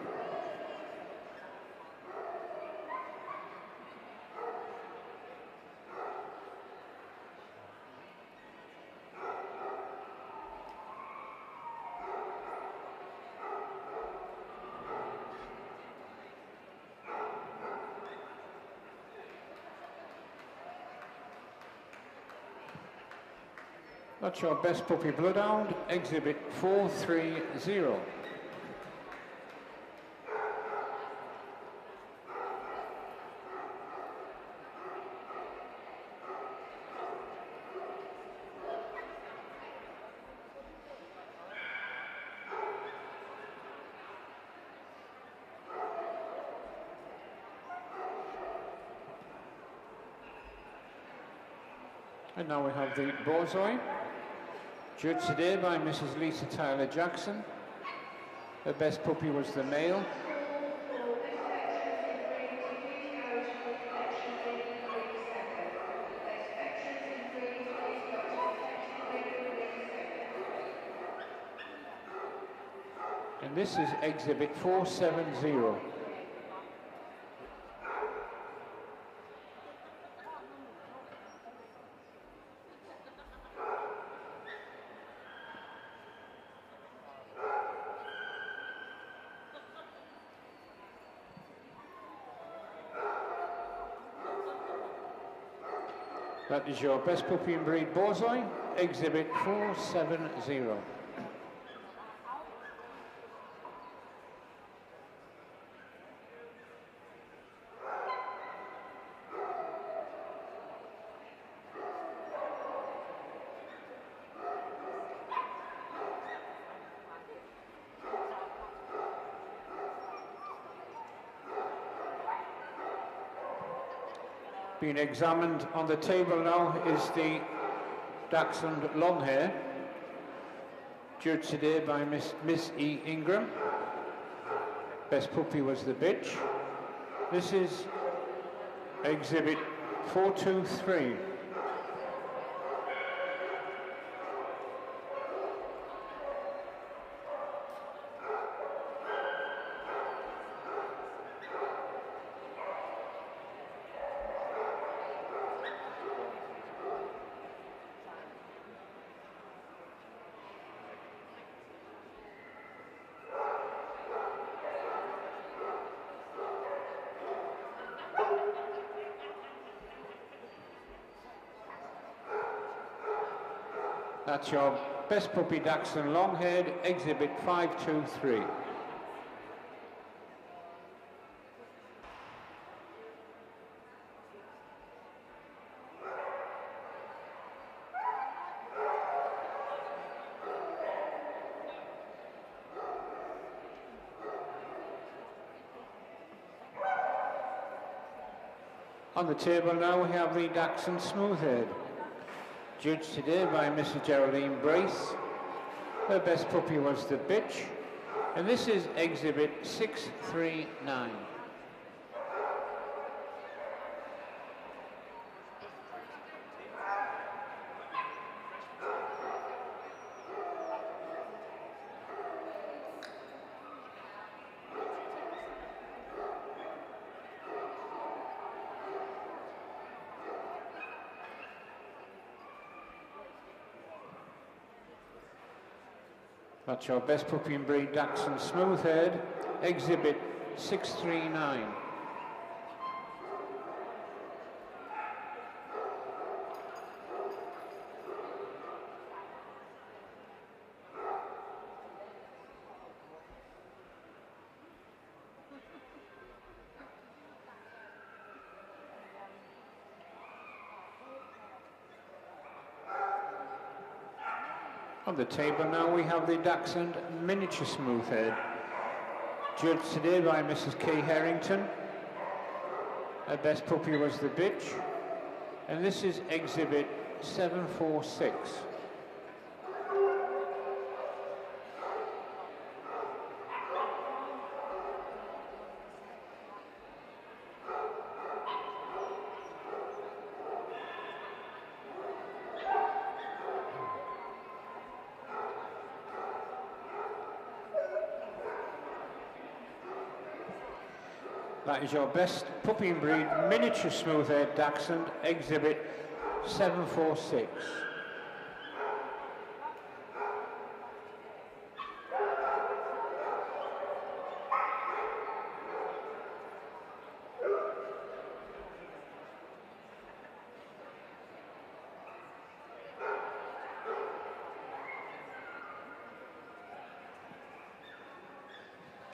Your best puppy bloodhound, exhibit 430. And now we have the Borzoi. Judged today by Mrs. Lisa Tyler Jackson. Her best puppy was the male. And this is exhibit 470. That is your best puppy and breed Borzoi, exhibit 470. Being examined on the table now is the Dachshund Longhair, judged today by Miss, Miss E. Ingram. Best puppy was the bitch. This is exhibit 423. That's your best puppy Dachshund Longhaired, exhibit 523. On the table now we have the Dachshund Smoothhaired. Judged today by Mrs. Geraldine Brace. Her best puppy was the bitch. And this is exhibit 639. That's your best puppy and breed Dachshund Smoothhaired, exhibit 639. On the table now we have the Dachshund Miniature Smoothhaired, judged today by Mrs. Kay Harrington. Her best puppy was the bitch, and this is exhibit 746. Is your best puppy breed miniature smoothhaired dachshund exhibit 746.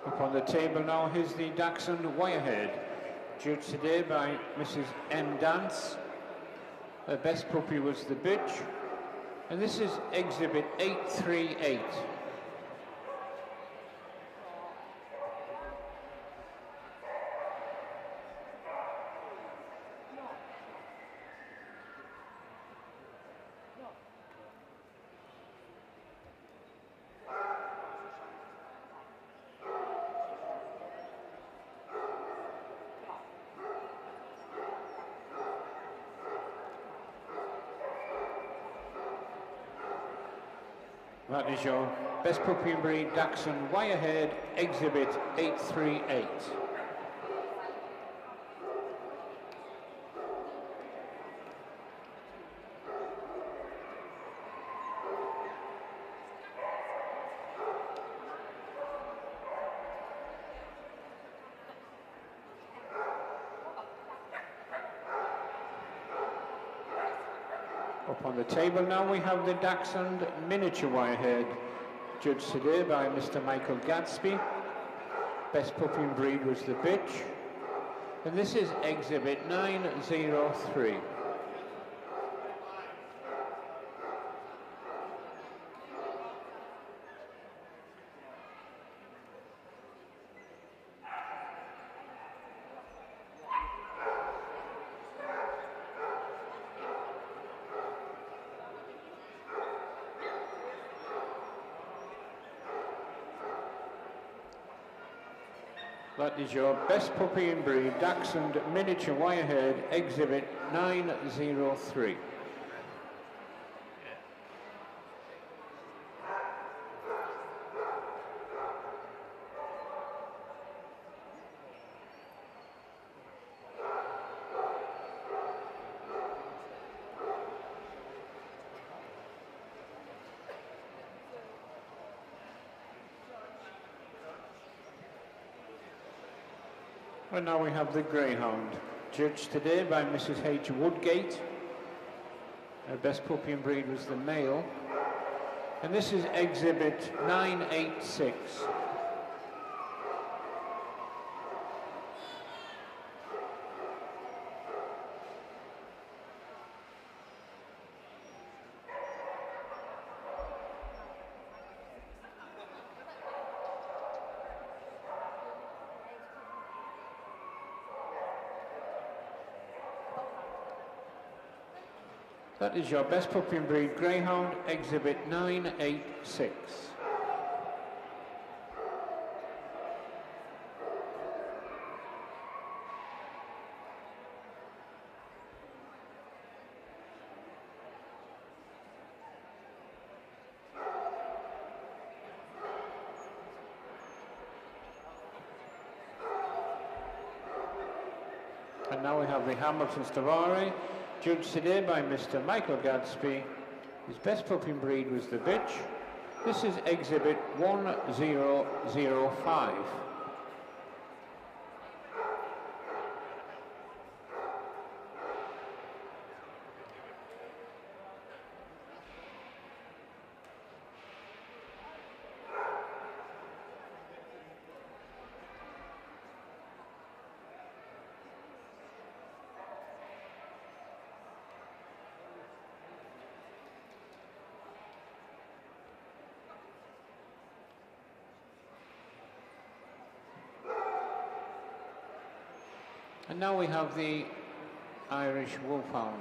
Up on the table now is the Dachshund Wirehaired, judged today by Mrs. M. Dance. Her best puppy was the bitch, and this is exhibit 838. Is best puppy and breed Dachshund Wirehaired exhibit 838. Table now we have the Dachshund Miniature Wirehaired, judged today by Mr. Michael Gadsby. Best puppy and breed was the bitch. And this is exhibit 903. That is your best puppy and breed Dachshund Miniature Wirehaired exhibit 903. Now we have the Greyhound, judged today by Mrs. H. Woodgate. Her best puppy and breed was the male. And this is exhibit 986. Is your best puppy and breed greyhound, exhibit 986. And now we have the Hamiltonstövare, judged today by Mr. Michael Gadsby. His best puppy and breed was the bitch. This is exhibit 1005. And now we have the Irish Wolfhound.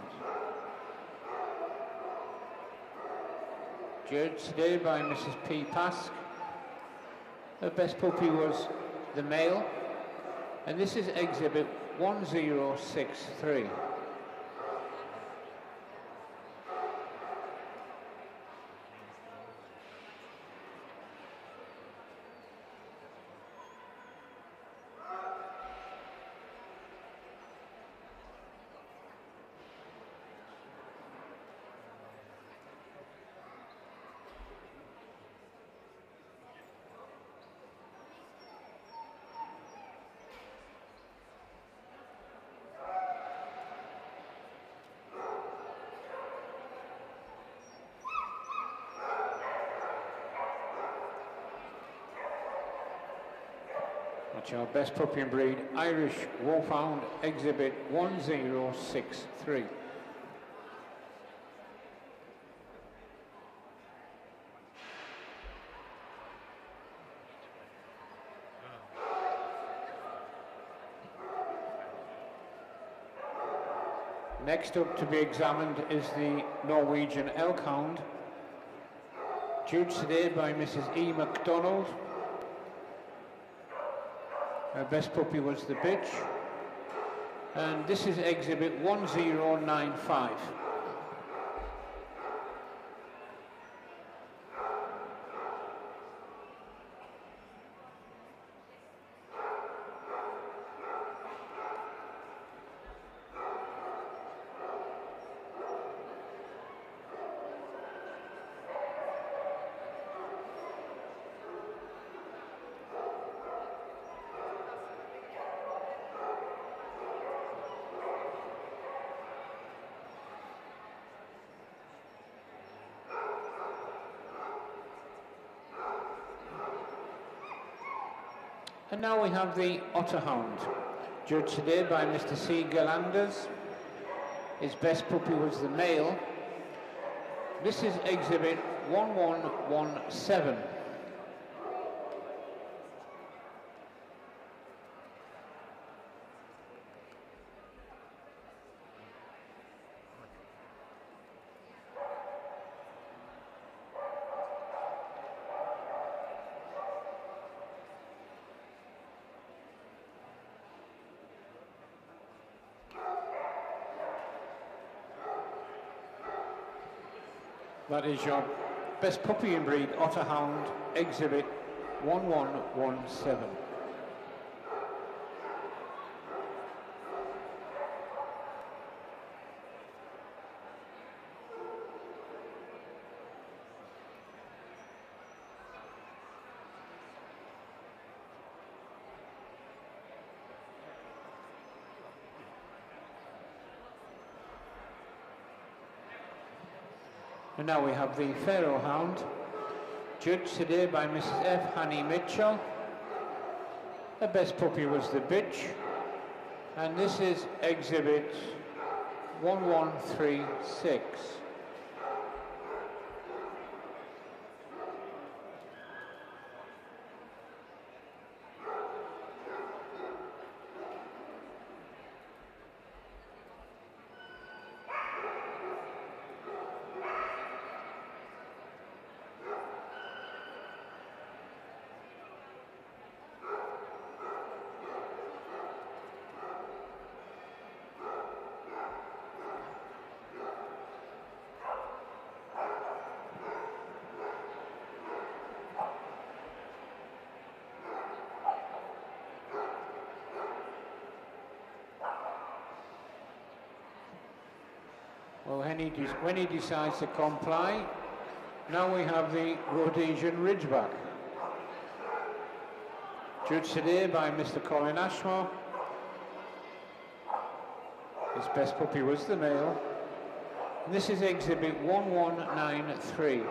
Judged today by Mrs. P. Pask. Her best puppy was the male, and this is exhibit 1063. Your best puppy and breed, Irish Wolfhound, exhibit 1063. Next up to be examined is the Norwegian Elkhound, judged today by Mrs. E. MacDonald. Her best puppy was the bitch. And this is exhibit 1095. And now we have the Otter Hound, judged today by Mr. C. Galanders. His best puppy was the male. This is exhibit 1117. That is your best puppy in breed Otter Hound exhibit 1117. And now we have the Pharaoh Hound, judged today by Mrs. F. Hanny Mitchell. The best puppy was the bitch, and this is exhibit 1136. Well, when he, when he decides to comply, now we have the Rhodesian Ridgeback. Judged today by Mr. Colin Ashmore. His best puppy was the male. And this is exhibit 1193.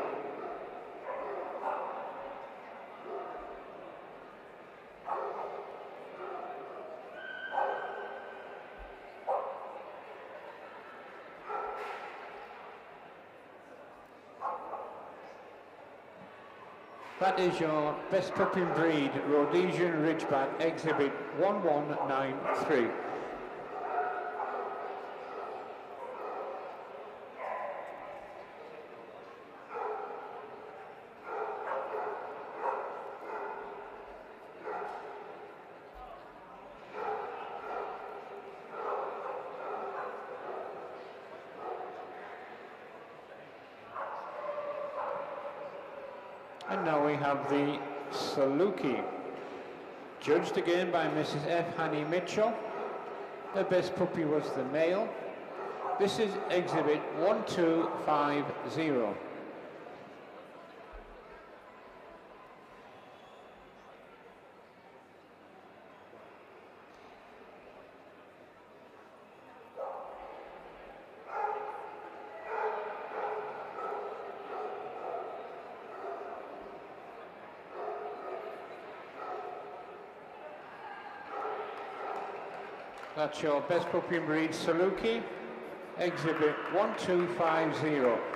Is your best puppy breed Rhodesian Ridgeback exhibit 1193. And now we have the Saluki, judged again by Mrs. F. Hanny Mitchell. The best puppy was the male. This is exhibit 1250. That's your best puppy breed Saluki, exhibit 1250.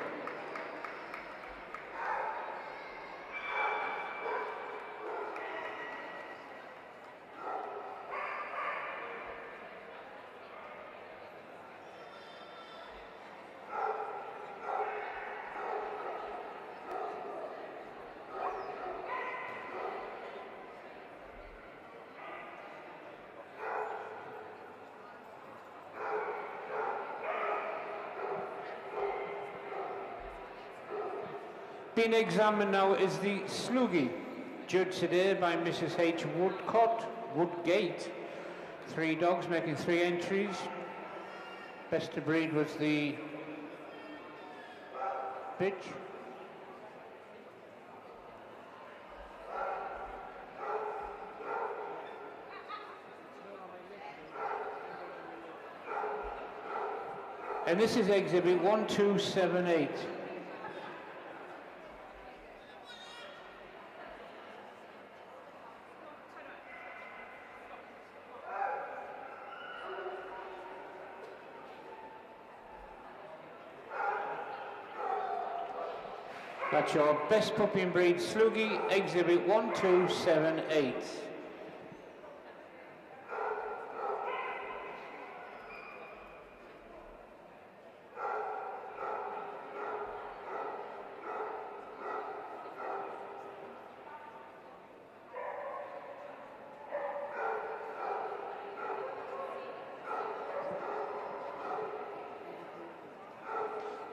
Being examined now is the Sloughi, judged today by Mrs. H. Woodcott, Woodgate. Three dogs making three entries. Best to breed was the bitch. And this is exhibit 1278. That's your best puppy breed Sloughi, exhibit 1278.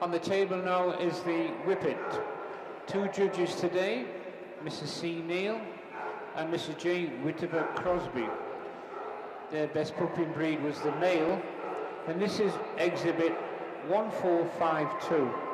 On the table now is the Whippet. Two judges today, Mrs. C. Neal and Mrs. J. Whittaker Crosby. Their best puppy breed was the male, and this is exhibit 1452.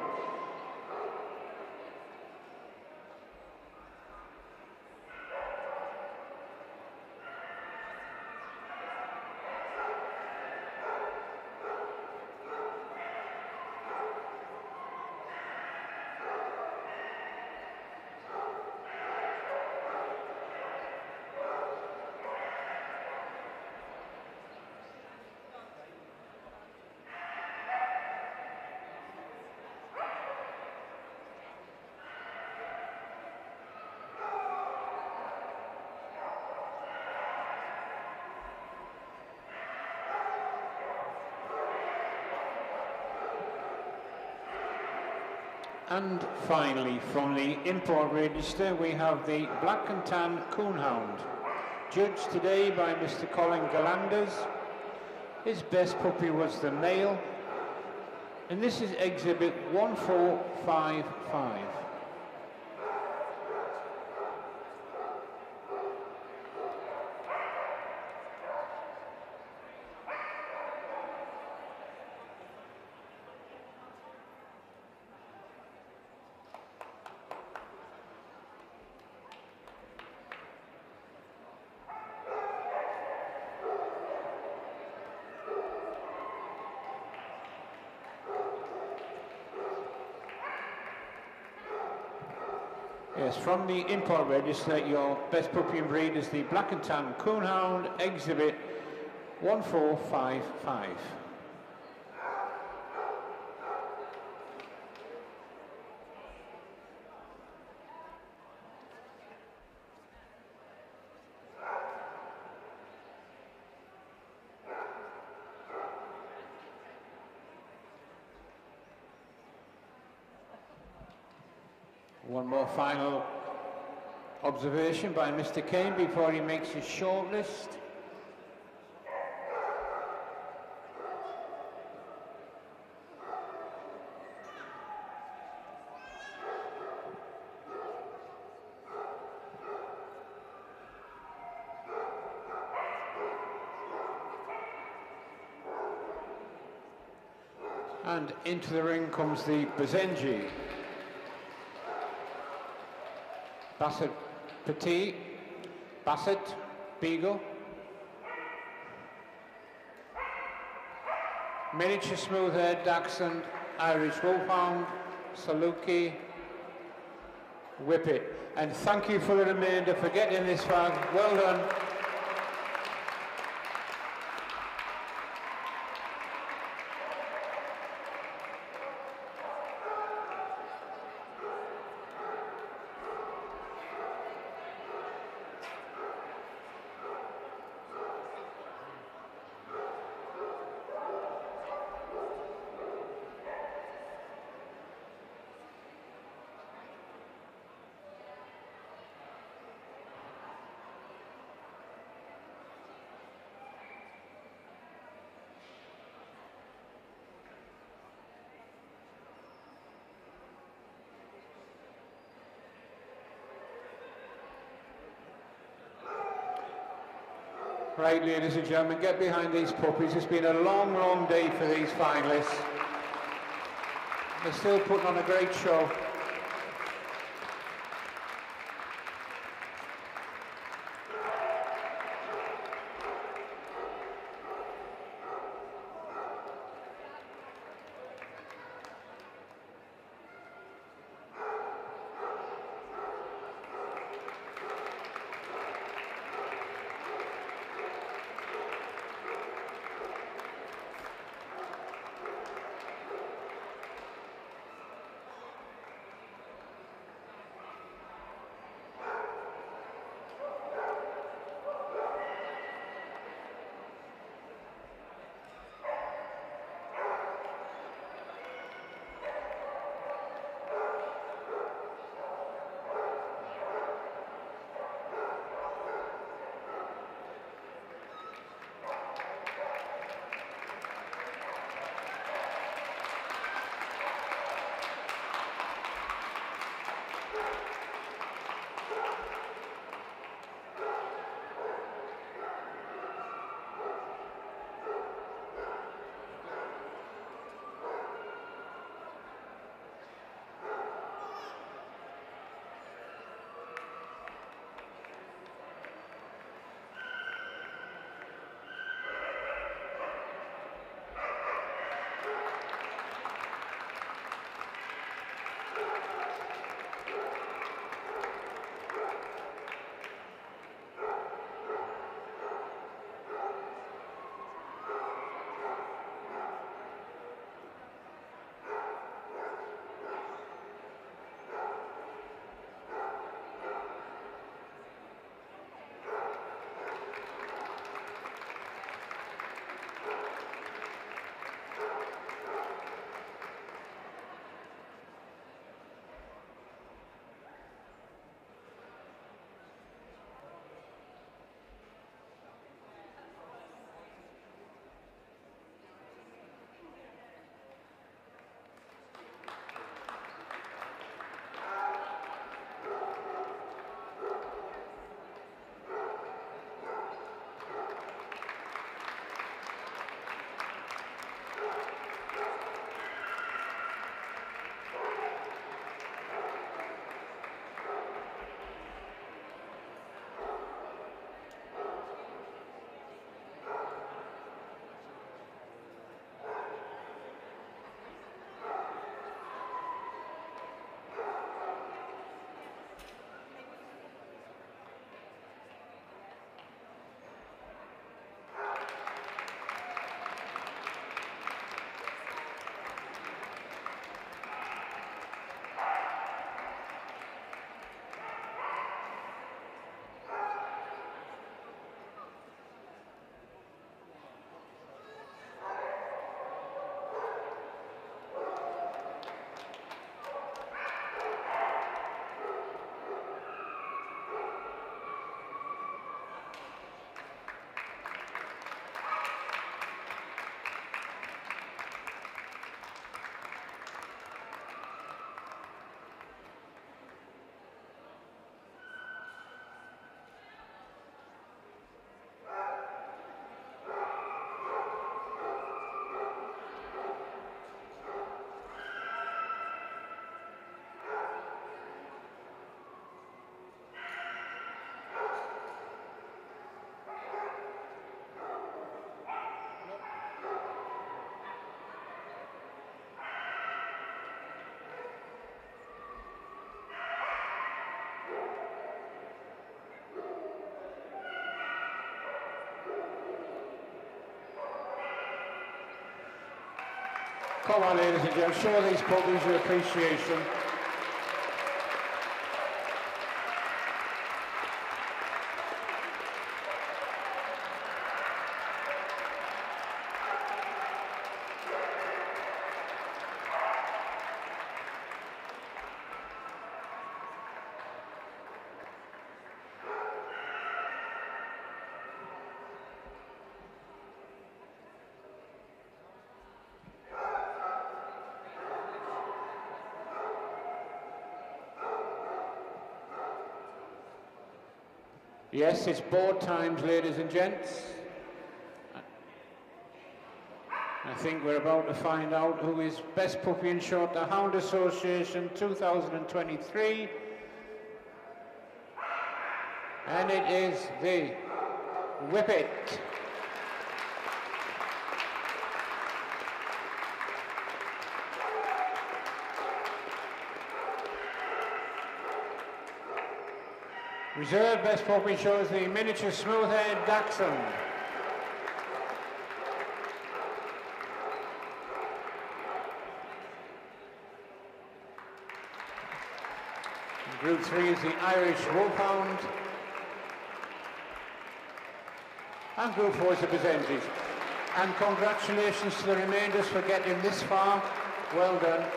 And finally, from the import register, we have the Black and Tan Coonhound, judged today by Mr. Colin Galanders. His best puppy was the male, and this is exhibit 1455. Yes, from the import register, your best puppy and breed is the Black and Tan Coonhound Exhibit 1455. One more final observation by Mr. Kane before he makes his shortlist. And into the ring comes the Basenji. Basset Petit, Basset, Beagle. Miniature Smoothhaired, Dachshund, Irish Wolfhound, Saluki, Whippet. And thank you for the remainder for getting this far. Well done. Right, ladies and gentlemen, get behind these puppies. It's been a long, long day for these finalists. They're still putting on a great show. Come on, ladies and gentlemen, show these puppies your appreciation. Yes, it's board times, ladies and gents. I think we're about to find out who is Best Puppy in Short, the Hound Association 2023. And it is the Whippet. Reserve Best Puppy shows the miniature smoothhaired Dachshund. Group three is the Irish Wolfhound. And group four is the Basenjis. And congratulations to the remainders for getting this far. Well done.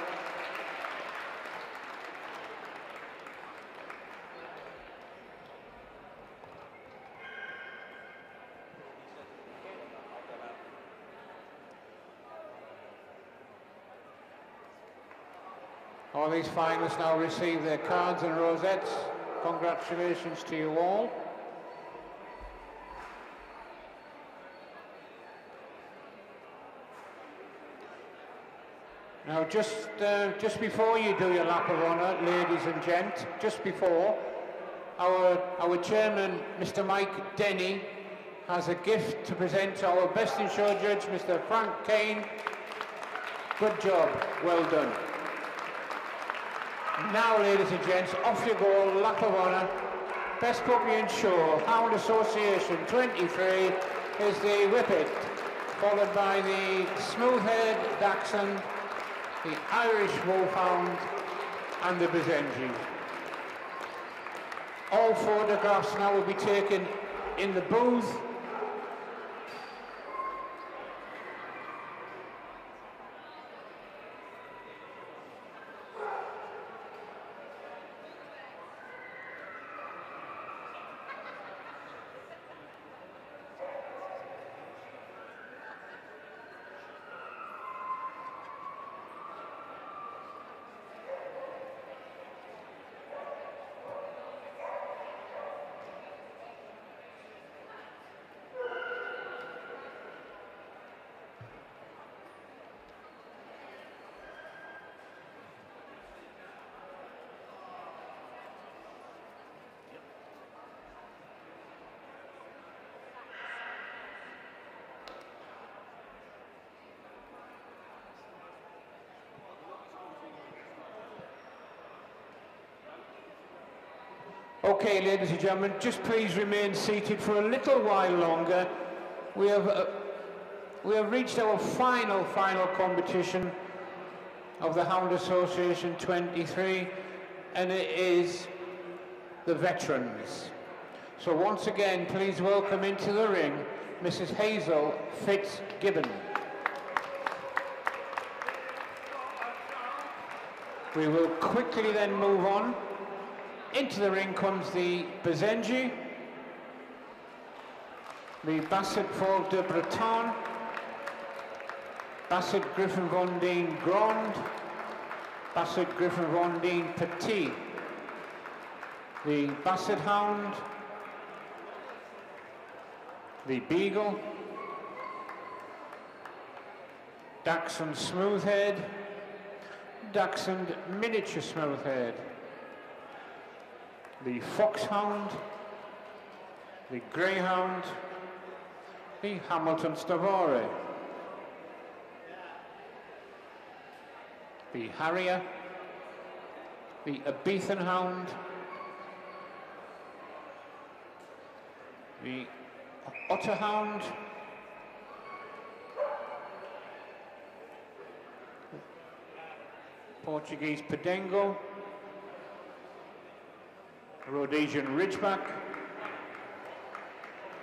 All these finalists now receive their cards and rosettes. Congratulations to you all. Now, just uh, just before you do your lap of honour, ladies and gents, just before, our our chairman, Mr. Mike Denny, has a gift to present to our best in show judge, Mr. Frank Kane. Good job, well done. Now, ladies and gents, off you go, lap of honour. Best Puppy in Show, Hound Association 23 is the Whippet, followed by the Smoothhaired Dachshund, the Irish Wolfhound, and the Basenji. All four photographs now will be taken in the booth Okay, ladies and gentlemen, just please remain seated for a little while longer. We have, uh, we have reached our final, final competition of the Hound Association 23, and it is the veterans. So once again, please welcome into the ring Mrs. Hazel Fitzgibbon. We will quickly then move on into the ring comes the Basenji, the Basset Fauve de Bretagne, Basset Griffon Vendéen Grand, Basset Griffon Vendéen Petit, the Basset Hound, the Beagle, Dachshund Smoothhaired, Dachshund Miniature Smoothhaired, the Foxhound, the Greyhound, the Hamiltonstövare, the Harrier, the Ibizan Hound, the Otterhound, Portuguese Podengo, Rhodesian Ridgeback,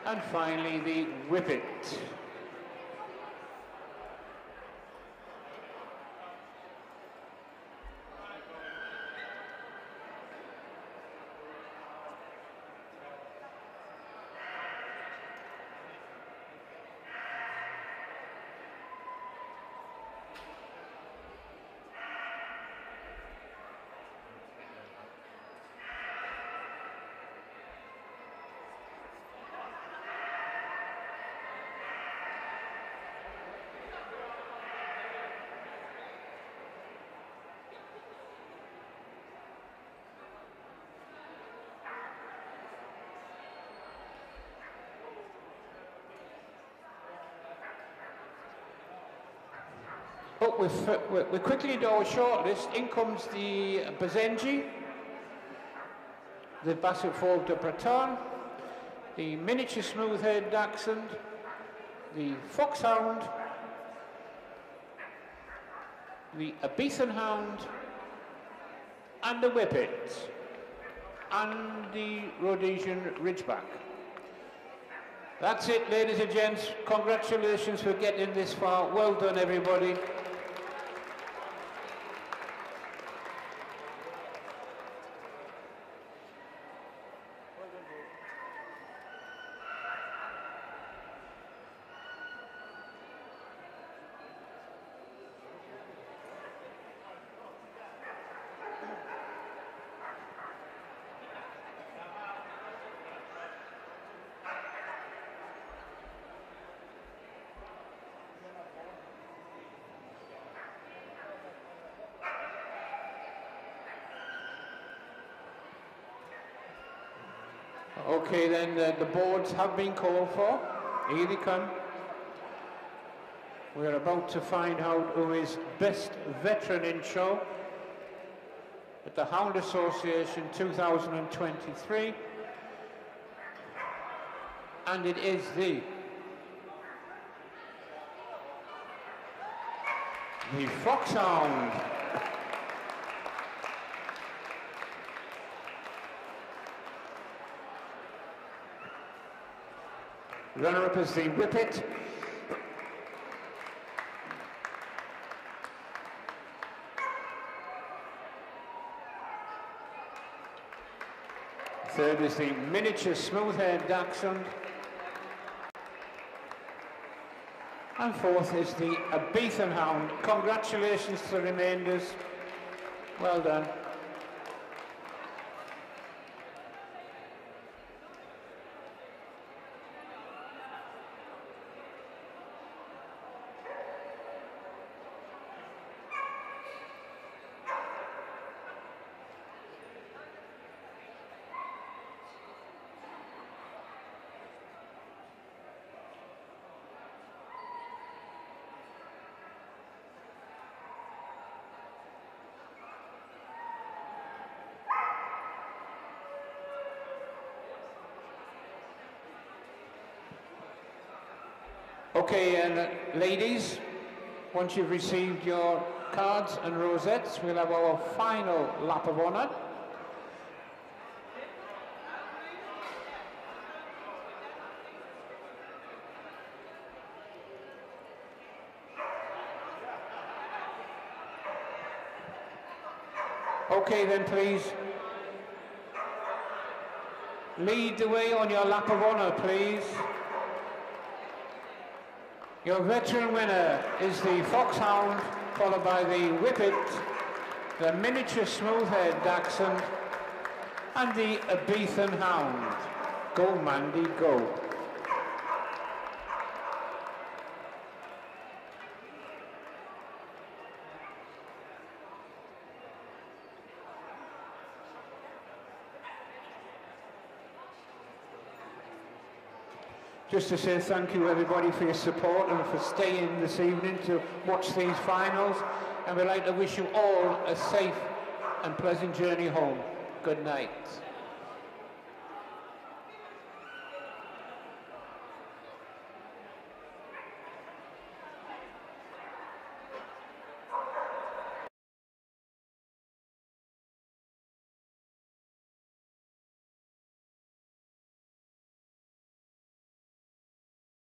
and finally the Whippet. But we we quickly do our shortlist. In comes the Basenji, the Basset Fauve de Bretagne, the miniature smooth-haired dachshund, the foxhound, the Ibizan hound, and the whippet, and the Rhodesian ridgeback. That's it, ladies and gents. Congratulations for getting this far. Well done, everybody. Okay, then uh, the boards have been called for. Here they come. We're about to find out who is best veteran in show at the Hound Association 2023. And it is the the Foxhound. Runner-up is the Whippet. Third is the miniature smooth-haired dachshund. And fourth is the Ibizan hound. Congratulations to the remainders. Well done. Okay, and uh, ladies, once you've received your cards and rosettes, we'll have our final lap of honour. Okay then, please. Lead the way on your lap of honour, please. Your veteran winner is the Foxhound, followed by the Whippet, the miniature smooth-haired Dachshund, and the Ibizan Hound. Go, Mandy, go. Just to say thank you everybody for your support and for staying this evening to watch these finals. And we'd like to wish you all a safe and pleasant journey home. Good night.